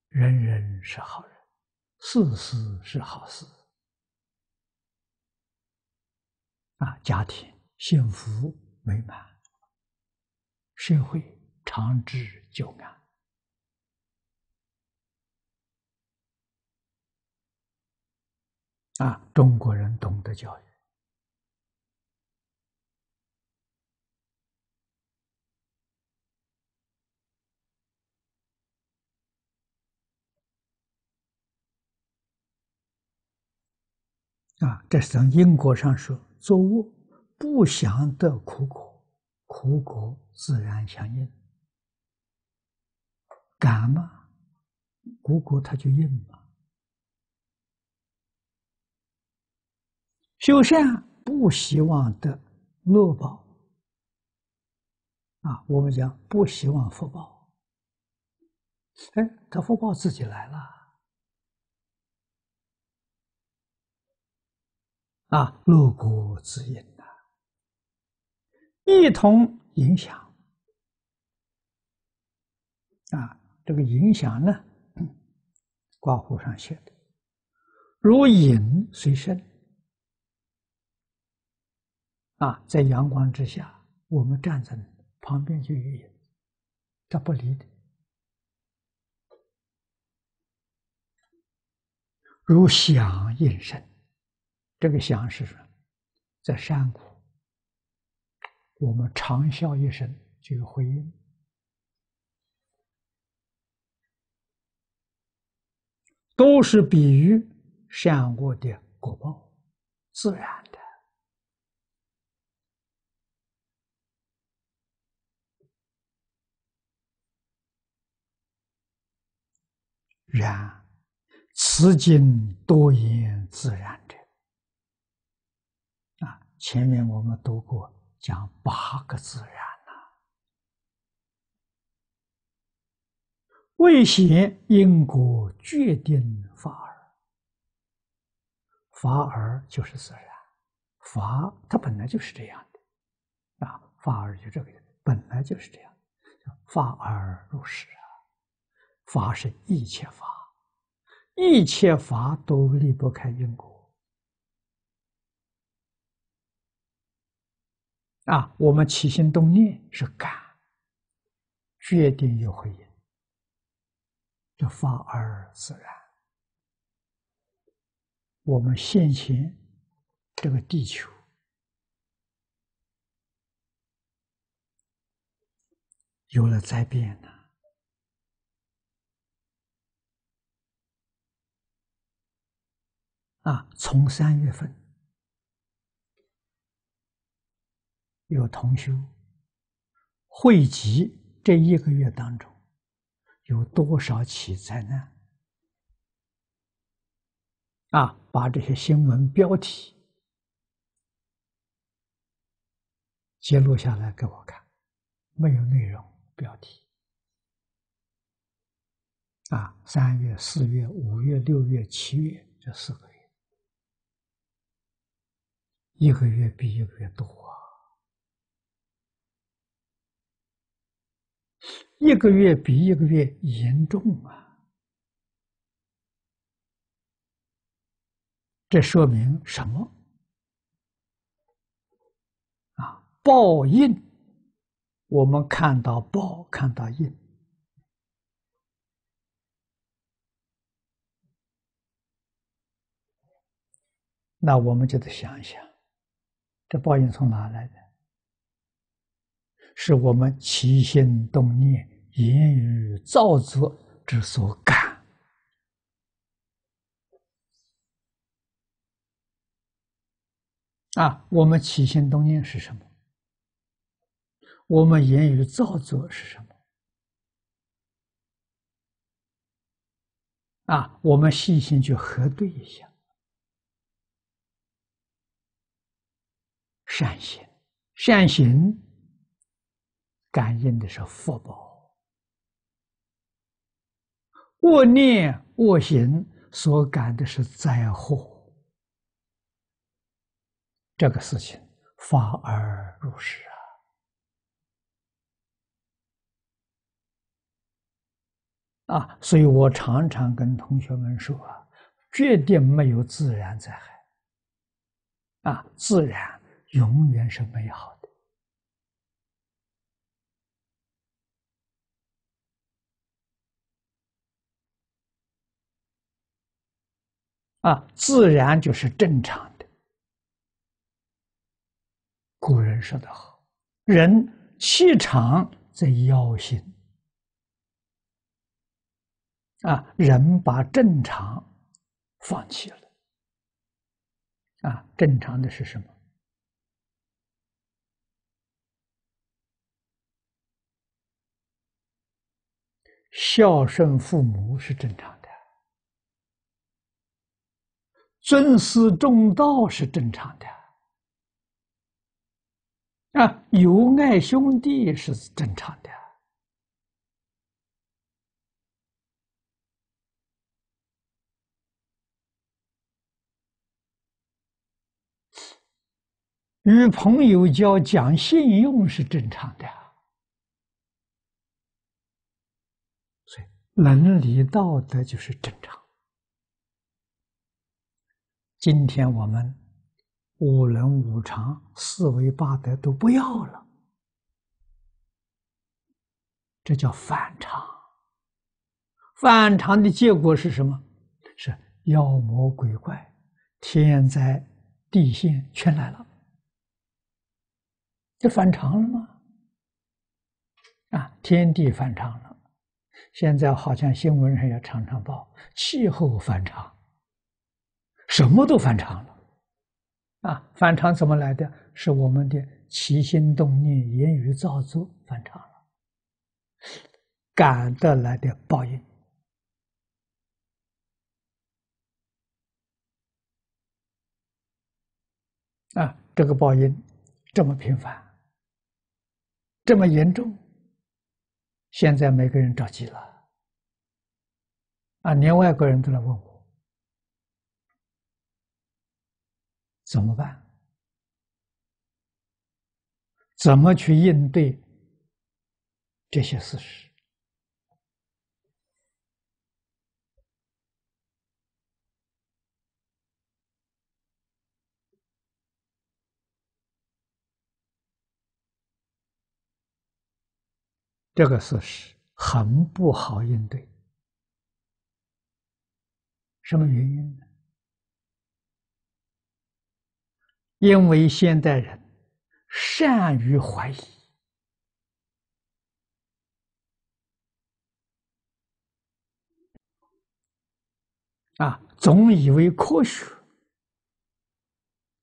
Speaker 1: 人人是好人，事事是好事，啊，家庭幸福美满，社会长治久安，啊，中国人懂得教育。啊，这是从因果上说，作恶不想得苦果，苦果自然相应。感嘛，苦果它就应嘛。修善不希望得乐报，啊，我们讲不希望福报，哎，他福报自己来了。啊，乐果自因呐，一同影响。啊，这个影响呢，挂壶上写的，如影随身。啊，在阳光之下，我们站在旁边就有影，他不离的，如响应声。这个响是什么？在山谷，我们长啸一声就有回应，都是比喻善恶的果报，自然的。然，此经多言自然者。前面我们读过，讲八个自然呐，未显因果决定法尔，法尔就是自然，法它本来就是这样的，啊，法尔就这个本来就是这样，法尔如是啊，法是一切法，一切法都离不开因果。啊，我们起心动念是感，决定有回应，就法而自然。我们现前这个地球有了灾变呢，啊，从三月份。有同修汇集这一个月当中有多少起灾难啊？把这些新闻标题揭露下来给我看，没有内容，标题啊，三月、四月、五月、六月、七月这四个月，一个月比一个月多。一个月比一个月严重啊！这说明什么？啊，报应！我们看到报，看到应，那我们就得想一想，这报应从哪来的？是我们起心动念。言语造作之所感啊，我们起心动念是什么？我们言语造作是什么？啊，我们细心去核对一下，善行，善行感应的是福报。恶念恶行所感的是灾祸，这个事情发而如是啊！啊，所以我常常跟同学们说啊，绝对没有自然灾害，啊，自然永远是美好的。啊，自然就是正常的。古人说得好：“人气场在妖心。”啊，人把正常放弃了。啊，正常的是什么？孝顺父母是正常的。尊师重道是正常的，啊，友爱兄弟是正常的，与朋友交讲信用是正常的，所以伦理道德就是正常。今天我们五伦五常、四维八德都不要了，这叫反常。反常的结果是什么？是妖魔鬼怪、天灾地陷全来了，这反常了吗？啊，天地反常了。现在好像新闻上也常常报气候反常。什么都反常了，啊，反常怎么来的？是我们的起心动念、言语造作反常了，感得来的报应。啊，这个报应这么频繁，这么严重，现在每个人着急了，啊，连外国人都来问我怎么办，怎么去应对这些事实。这个事实很不好应对，什么原因呢？因为现代人善于怀疑，啊，总以为科学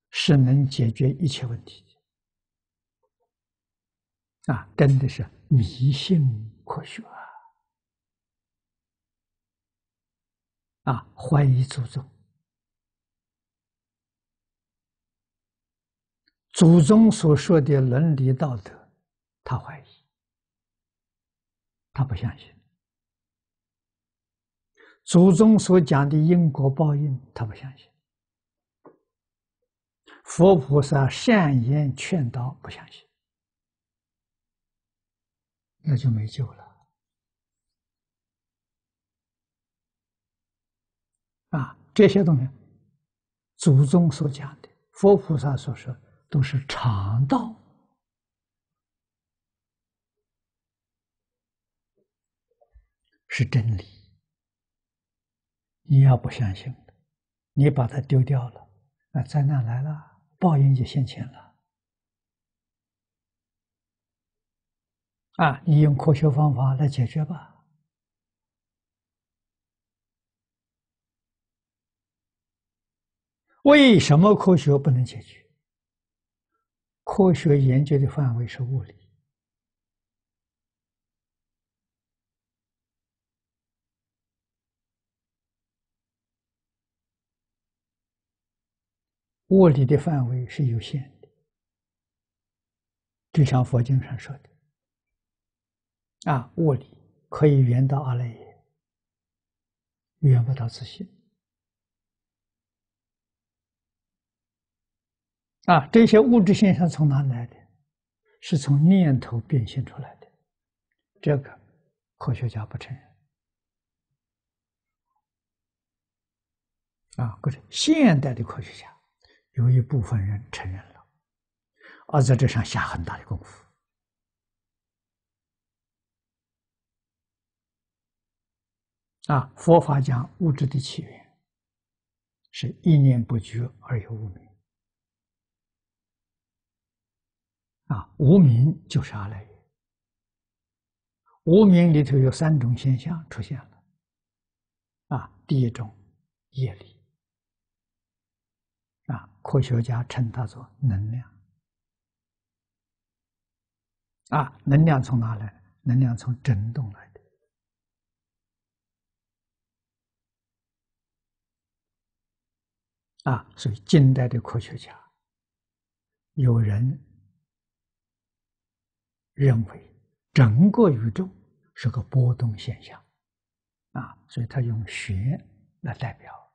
Speaker 1: 是能解决一切问题。啊，真的是迷信科学啊！啊，怀疑祖宗，祖宗所说的伦理道德，他怀疑，他不相信；祖宗所讲的因果报应，他不相信；佛菩萨善言劝导，不相信。那就没救了啊！这些东西，祖宗所讲的，佛菩萨所说的，都是常道，是真理。你要不相信，你把它丢掉了，那灾难来了，报应就现前了。啊，你用科学方法来解决吧。为什么科学不能解决？科学研究的范围是物理，物理的范围是有限的，就像佛经上说的。啊，物理可以圆到阿赖耶，圆不到自信。啊，这些物质现象从哪来的？是从念头变现出来的。这个科学家不承认。啊，可是现代的科学家有一部分人承认了，而在这上下很大的功夫。啊，佛法讲物质的起源是一念不觉而有无名。啊，无名就是阿赖耶。无名里头有三种现象出现了。啊，第一种业力。啊，科学家称它做能量。啊，能量从哪来？能量从振动来的。啊，所以近代的科学家，有人认为整个宇宙是个波动现象，啊，所以他用弦来代表，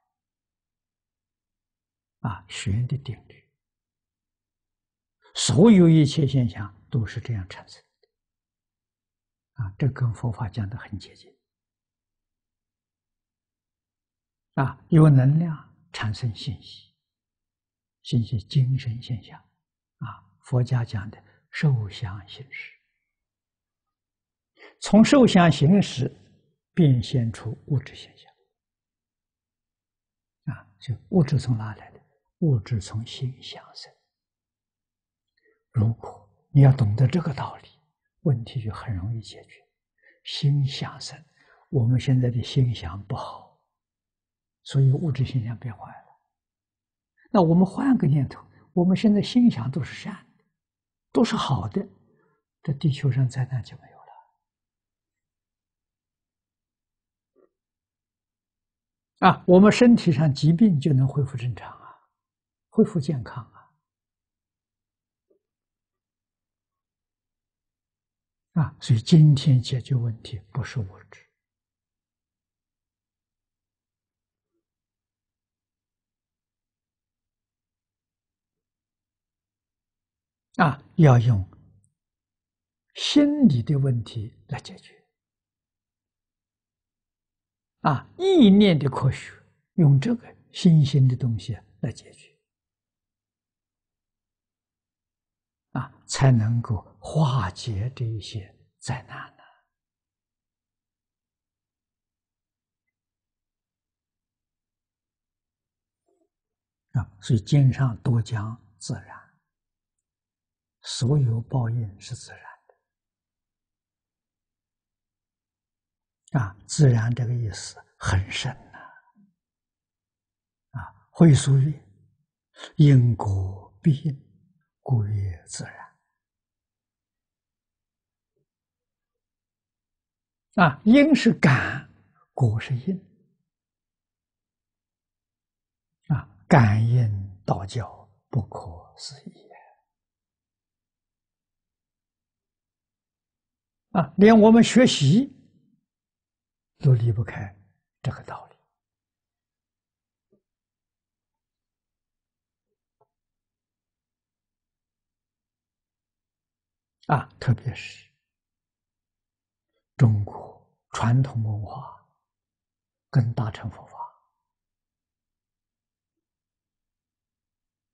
Speaker 1: 啊，弦的定律，所有一切现象都是这样产生的，啊，这跟佛法讲的很接近，啊，有能量。产生信息，信息精神现象，啊，佛家讲的受想行识，从受想行识变现出物质现象，啊，就物质从哪来的？物质从心想生。如果你要懂得这个道理，问题就很容易解决。心想生，我们现在的心想不好。所以物质现象变坏了，那我们换个念头，我们现在心想都是善的，都是好的，这地球上灾难就没有啊我们身体上疾病就能恢复正常啊恢复健康啊。啊所以今天解决问题不是物质啊要用心理的问题来解决。啊，意念的科学，用这个新兴的东西来解决。啊，才能够化解这一些灾难呢。啊，所以经上多讲自然。所有报应是自然的，啊，自然这个意思很深呐，啊，会俗曰：“因果必应，故曰自然。”啊，因是感，果是因，啊，感应道教不可思议。啊，连我们学习都离不开这个道理啊！特别是中国传统文化跟大乘佛法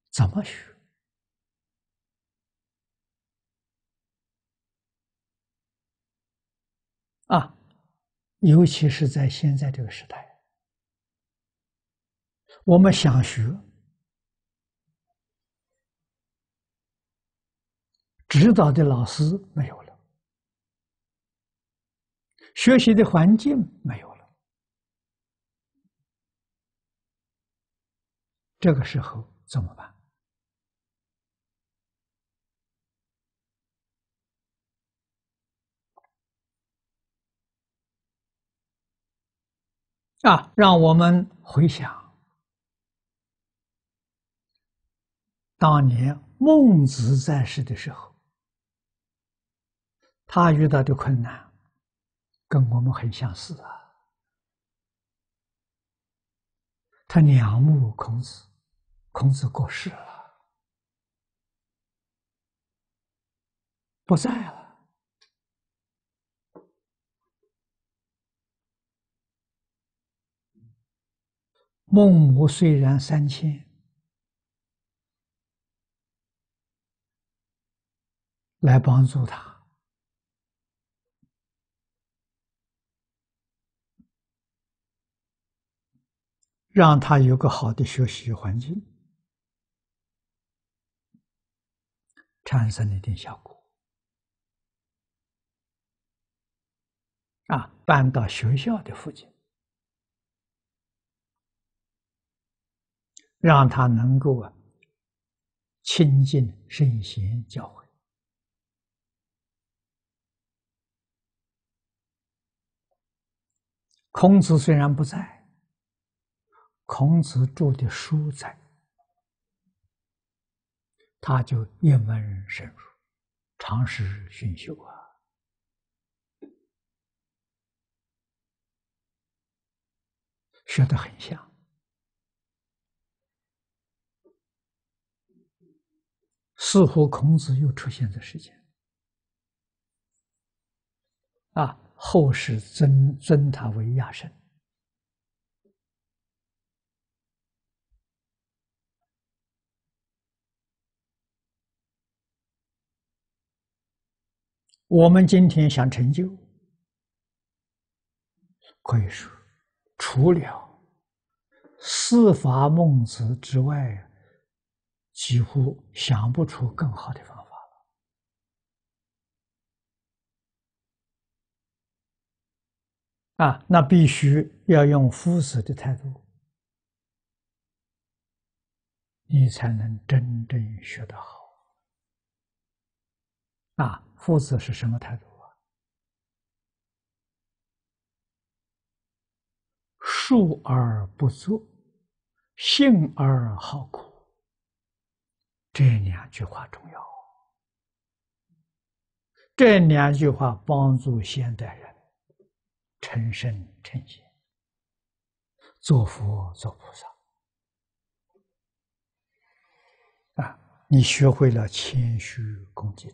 Speaker 1: 怎么学？啊，尤其是在现在这个时代，我们想学，指导的老师没有了，学习的环境没有了，这个时候怎么办？啊，让我们回想当年孟子在世的时候，他遇到的困难跟我们很相似啊。他仰慕孔子，孔子过世了，不在了。孟母虽然三千，来帮助他，让他有个好的学习环境，产生了一点效果。啊，搬到学校的附近。让他能够啊亲近圣贤教诲。孔子虽然不在，孔子著的书在，他就一门深入，长时熏修啊，学得很像。似乎孔子又出现在世间，啊，后世尊尊他为亚圣。我们今天想成就，可以说，除了四法孟子之外啊。几乎想不出更好的方法了。啊，那必须要用夫子的态度，你才能真正学得好。啊，夫子是什么态度啊？述而不作，信而好苦。这两句话重要，这两句话帮助现代人成圣成贤，做佛做菩萨。啊，你学会了谦虚恭敬。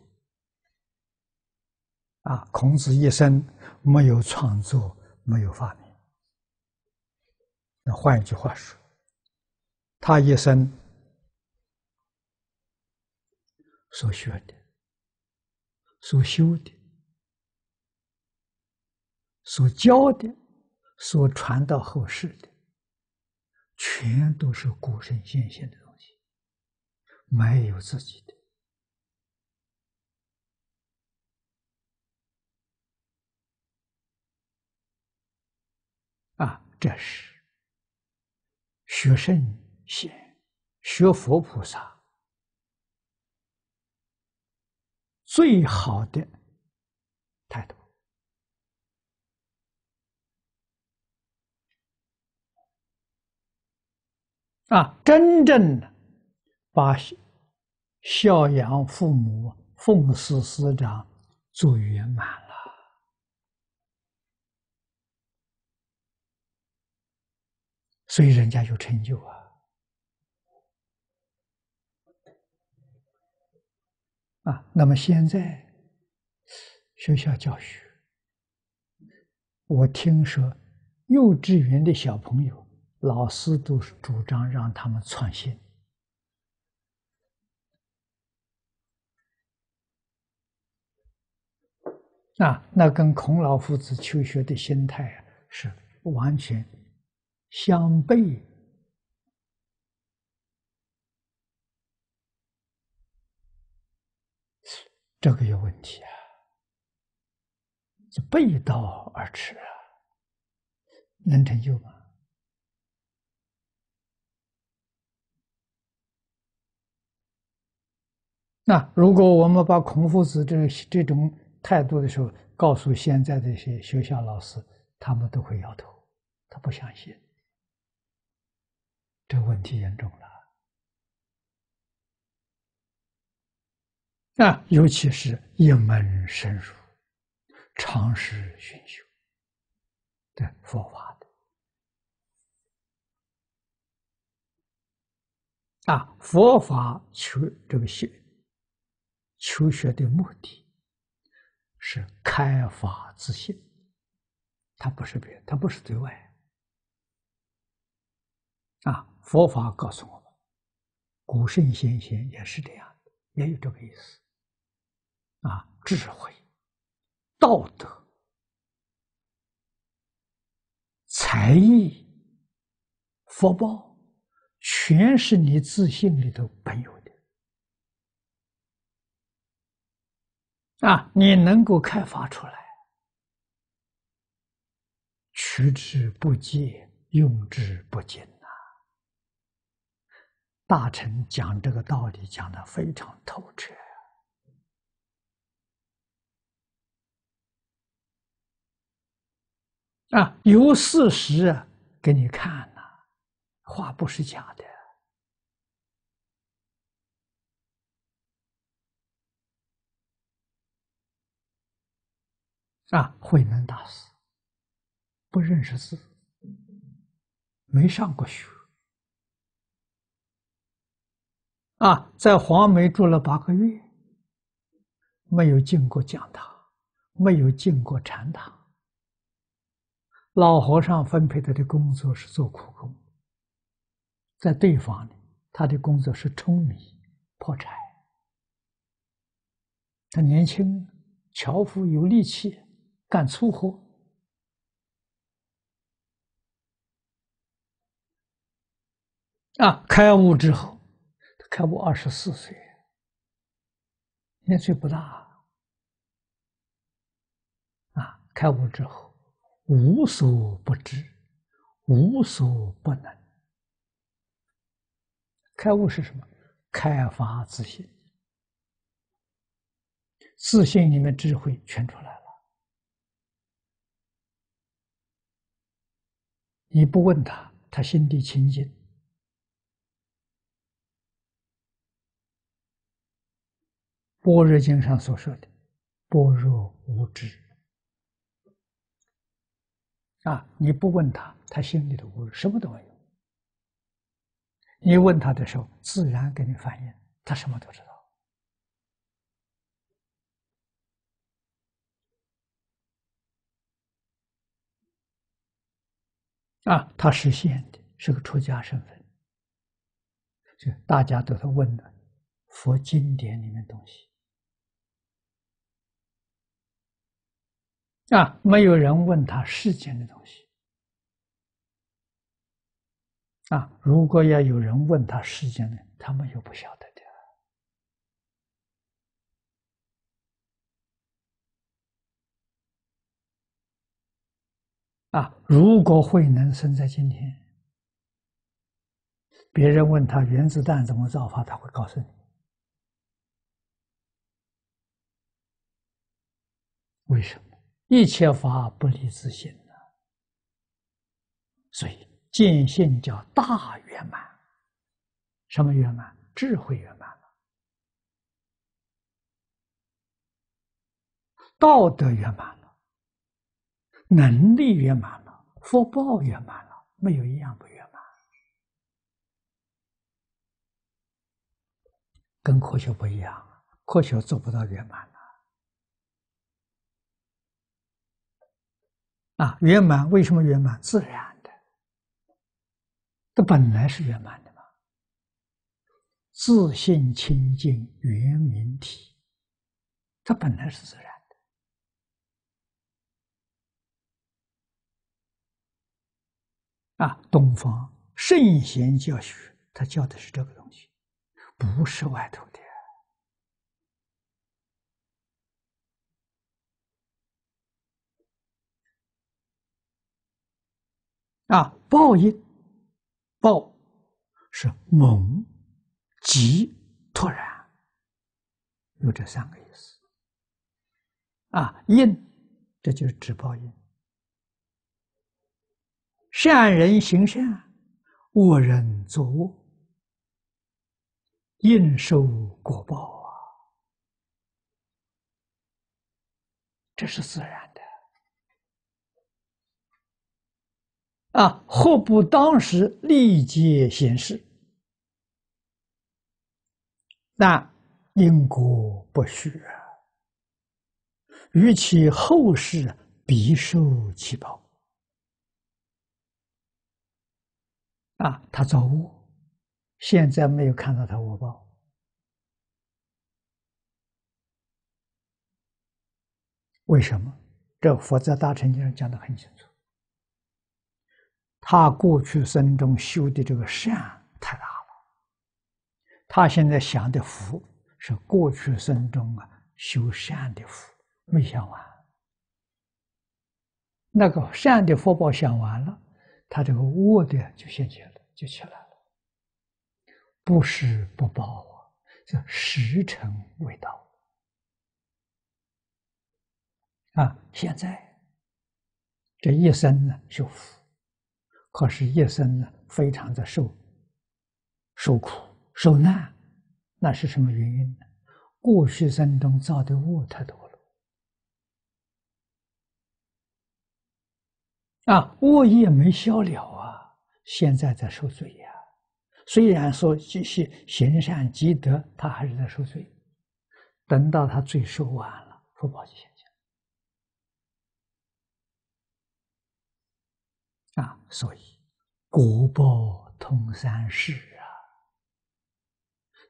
Speaker 1: 啊，孔子一生没有创作，没有发明。那换一句话说，他一生所学的、所修的、所教的、所传到后世的，全都是古圣先贤的东西，没有自己的。啊，这是学圣贤、学佛菩萨最好的态度。啊，真正的把孝养父母、奉事师长做圆满了。所以人家有成就啊！啊，那么现在学校教学，我听说幼稚园的小朋友，老师都是主张让他们创新。啊，那跟孔老夫子求学的心态啊，是完全。相背，这个有问题啊！是背道而驰啊，能成就吗？那如果我们把孔夫子这这种态度的时候，告诉现在的一些学校老师，他们都会摇头，他不相信。这问题严重了啊！尤其是一门深入、长时熏修的佛法的啊，佛法求这个学求学的目的是开发自信，它不是别，它不是对外。啊，佛法告诉我们，古圣先贤也是这样的，也有这个意思。啊，智慧、道德、才艺、福报，全是你自信里头本有的。啊，你能够开发出来，取之不竭，用之不尽。大臣讲这个道理讲的非常透彻啊，有事实给你看呐，话不是假的啊。慧能大师不认识字，没上过学。啊，在黄梅住了八个月，没有进过讲堂，没有进过禅堂。老和尚分配他的工作是做苦工，在对方呢，他的工作是舂米、破柴。他年轻，樵夫有力气，干粗活。啊，开悟之后。他开悟二十四岁，年岁不大啊！开悟之后，无所不知，无所不能。开悟是什么？开发自信，自信里面智慧全出来了。你不问他，他心地清净。般若经上所说的般若无知啊！你不问他，他心里头无什么都没有。你问他的时候，自然给你反应，他什么都知道。啊，他实现的是个出家身份，就大家都在问的佛经典里面东西。啊，没有人问他世间的东西。啊，如果要有人问他世间的，他们又不晓得的。啊，如果慧能生在今天，别人问他原子弹怎么造法，他会告诉你。为什么？一切法不离自性呢？所以见性叫大圆满。什么圆满？智慧圆满了，道德圆满了，能力圆满了，福报圆满了，没有一样不圆满。跟科学不一样，科学做不到圆满了。啊，圆满为什么圆满？自然的，它本来是圆满的嘛。自信清净圆明体，它本来是自然的。啊，东方圣贤教学，他教的是这个东西，不是外头的。啊，报应，报是猛、急、突然，有这三个意思。啊，应，这就是指报应。善人行善，恶人作恶，应受果报啊，这是自然。啊！何不当时立即显示？但因果不虚啊，与其后世必受其报。啊，他造恶，现在没有看到他恶报，为什么？这佛在大乘经上讲的很清楚。他过去生中修的这个善太大了，他现在享的福是过去生中啊修善的福没享完，那个善的福报享完了，他这个恶的就现起了，就起来了，不是不报啊，这时辰未到。啊，现在这一生呢修福。可是，一生呢，非常的受受苦受难，那是什么原因呢？过去生中造的恶太多了，啊，恶业没消了啊，现在在受罪呀。虽然说继续行善积德，他还是在受罪。等到他罪受完了，福报就现前啊，所以。国报通三世啊！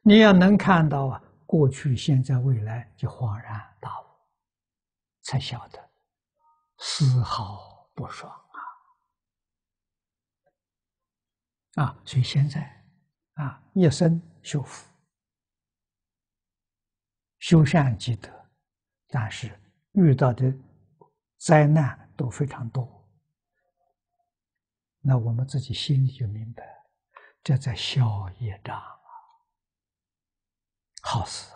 Speaker 1: 你要能看到啊，过去、现在、未来，就恍然大悟，才晓得丝毫不爽啊！啊，所以现在啊，一生修福、修善积德，但是遇到的灾难都非常多。那我们自己心里就明白，这在消业障啊，好死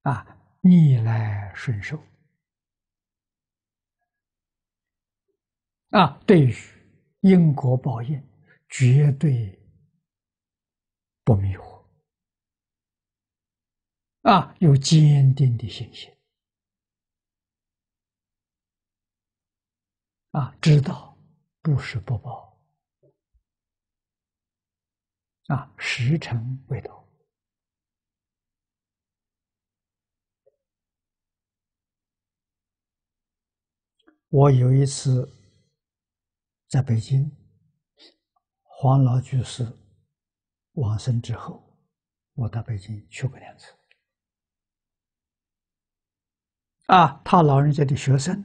Speaker 1: 啊，啊逆来顺受。啊，对于因果报应，绝对不迷惑。啊，有坚定的信心，啊，知道不是不报，啊，时辰未到。我有一次在北京，黄老居士往生之后，我到北京去过两次。啊，他老人家的学生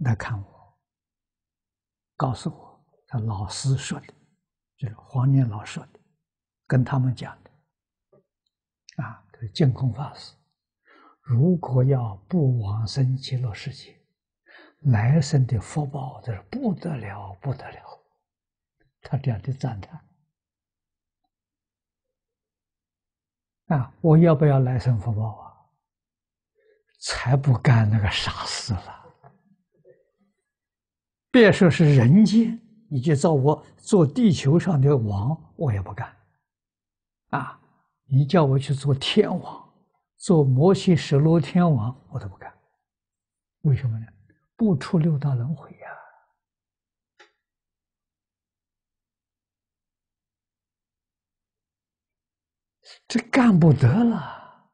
Speaker 1: 来看我，告诉我他老师说的，就是黄念老说的，跟他们讲的。啊，这是净空法师，如果要不往生极乐世界。来生的福报，这是不得了，不得了。他这样的赞叹啊！我要不要来生福报啊？才不干那个傻事了！别说是人间，你就叫我做地球上的王，我也不干。啊！你叫我去做天王，做摩西十罗天王，我都不干。为什么呢？不出六道轮回呀，这干不得了。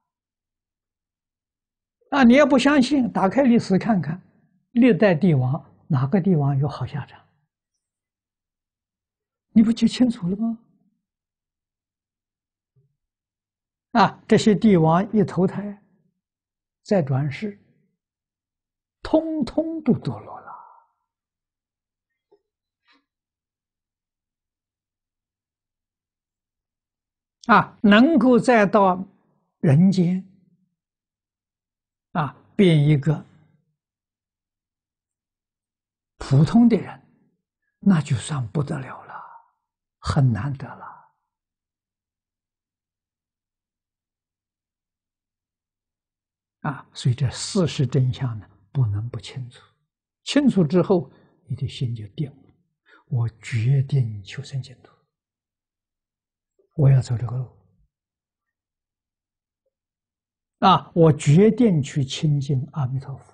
Speaker 1: 啊，你要不相信，打开历史看看，历代帝王哪个帝王有好下场？你不就清楚了吗？啊，这些帝王一投胎，再转世。通通都堕落了啊！能够再到人间啊，变一个普通的人，那就算不得了了，很难得了啊！所以这事实真相呢？不能不清楚，清楚之后，你的心就定了。我决定求生净土，我要走这个路啊！我决定去亲近阿弥陀佛，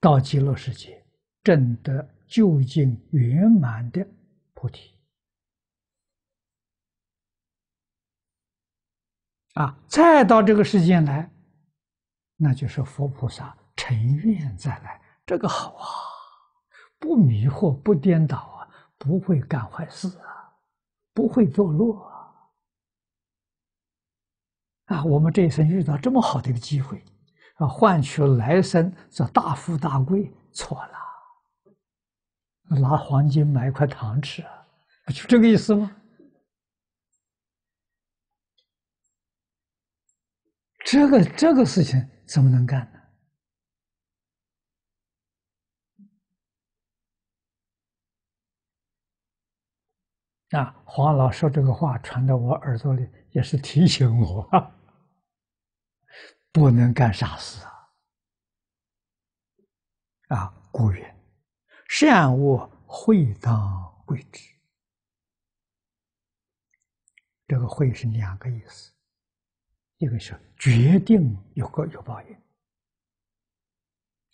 Speaker 1: 到极乐世界证得究竟圆满的菩提。啊，再到这个世间来，那就是佛菩萨成愿再来，这个好啊，不迷惑，不颠倒啊，不会干坏事啊，不会堕落啊。啊，我们这一生遇到这么好的一个机会，啊，换取来生这大富大贵，错了，拿黄金买块糖吃啊，就这个意思吗？这个这个事情怎么能干呢？啊，黄老说这个话传到我耳朵里，也是提醒我，不能干傻事啊！啊，故曰：善恶会当归之。这个“会”是两个意思。一个是决定有个有报应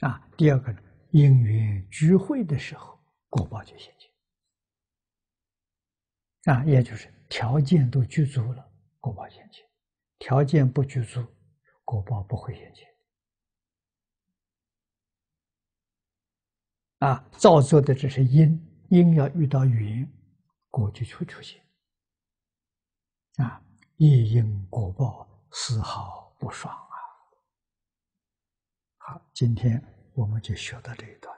Speaker 1: 啊，第二个呢，因缘聚会的时候，果报就现前啊，也就是条件都具足了，果报现前；条件不具足，果报不会现前。啊，造作的只是因，因要遇到缘，果就出出现。啊，一因果报。丝毫不爽啊！好，今天我们就学到这一段。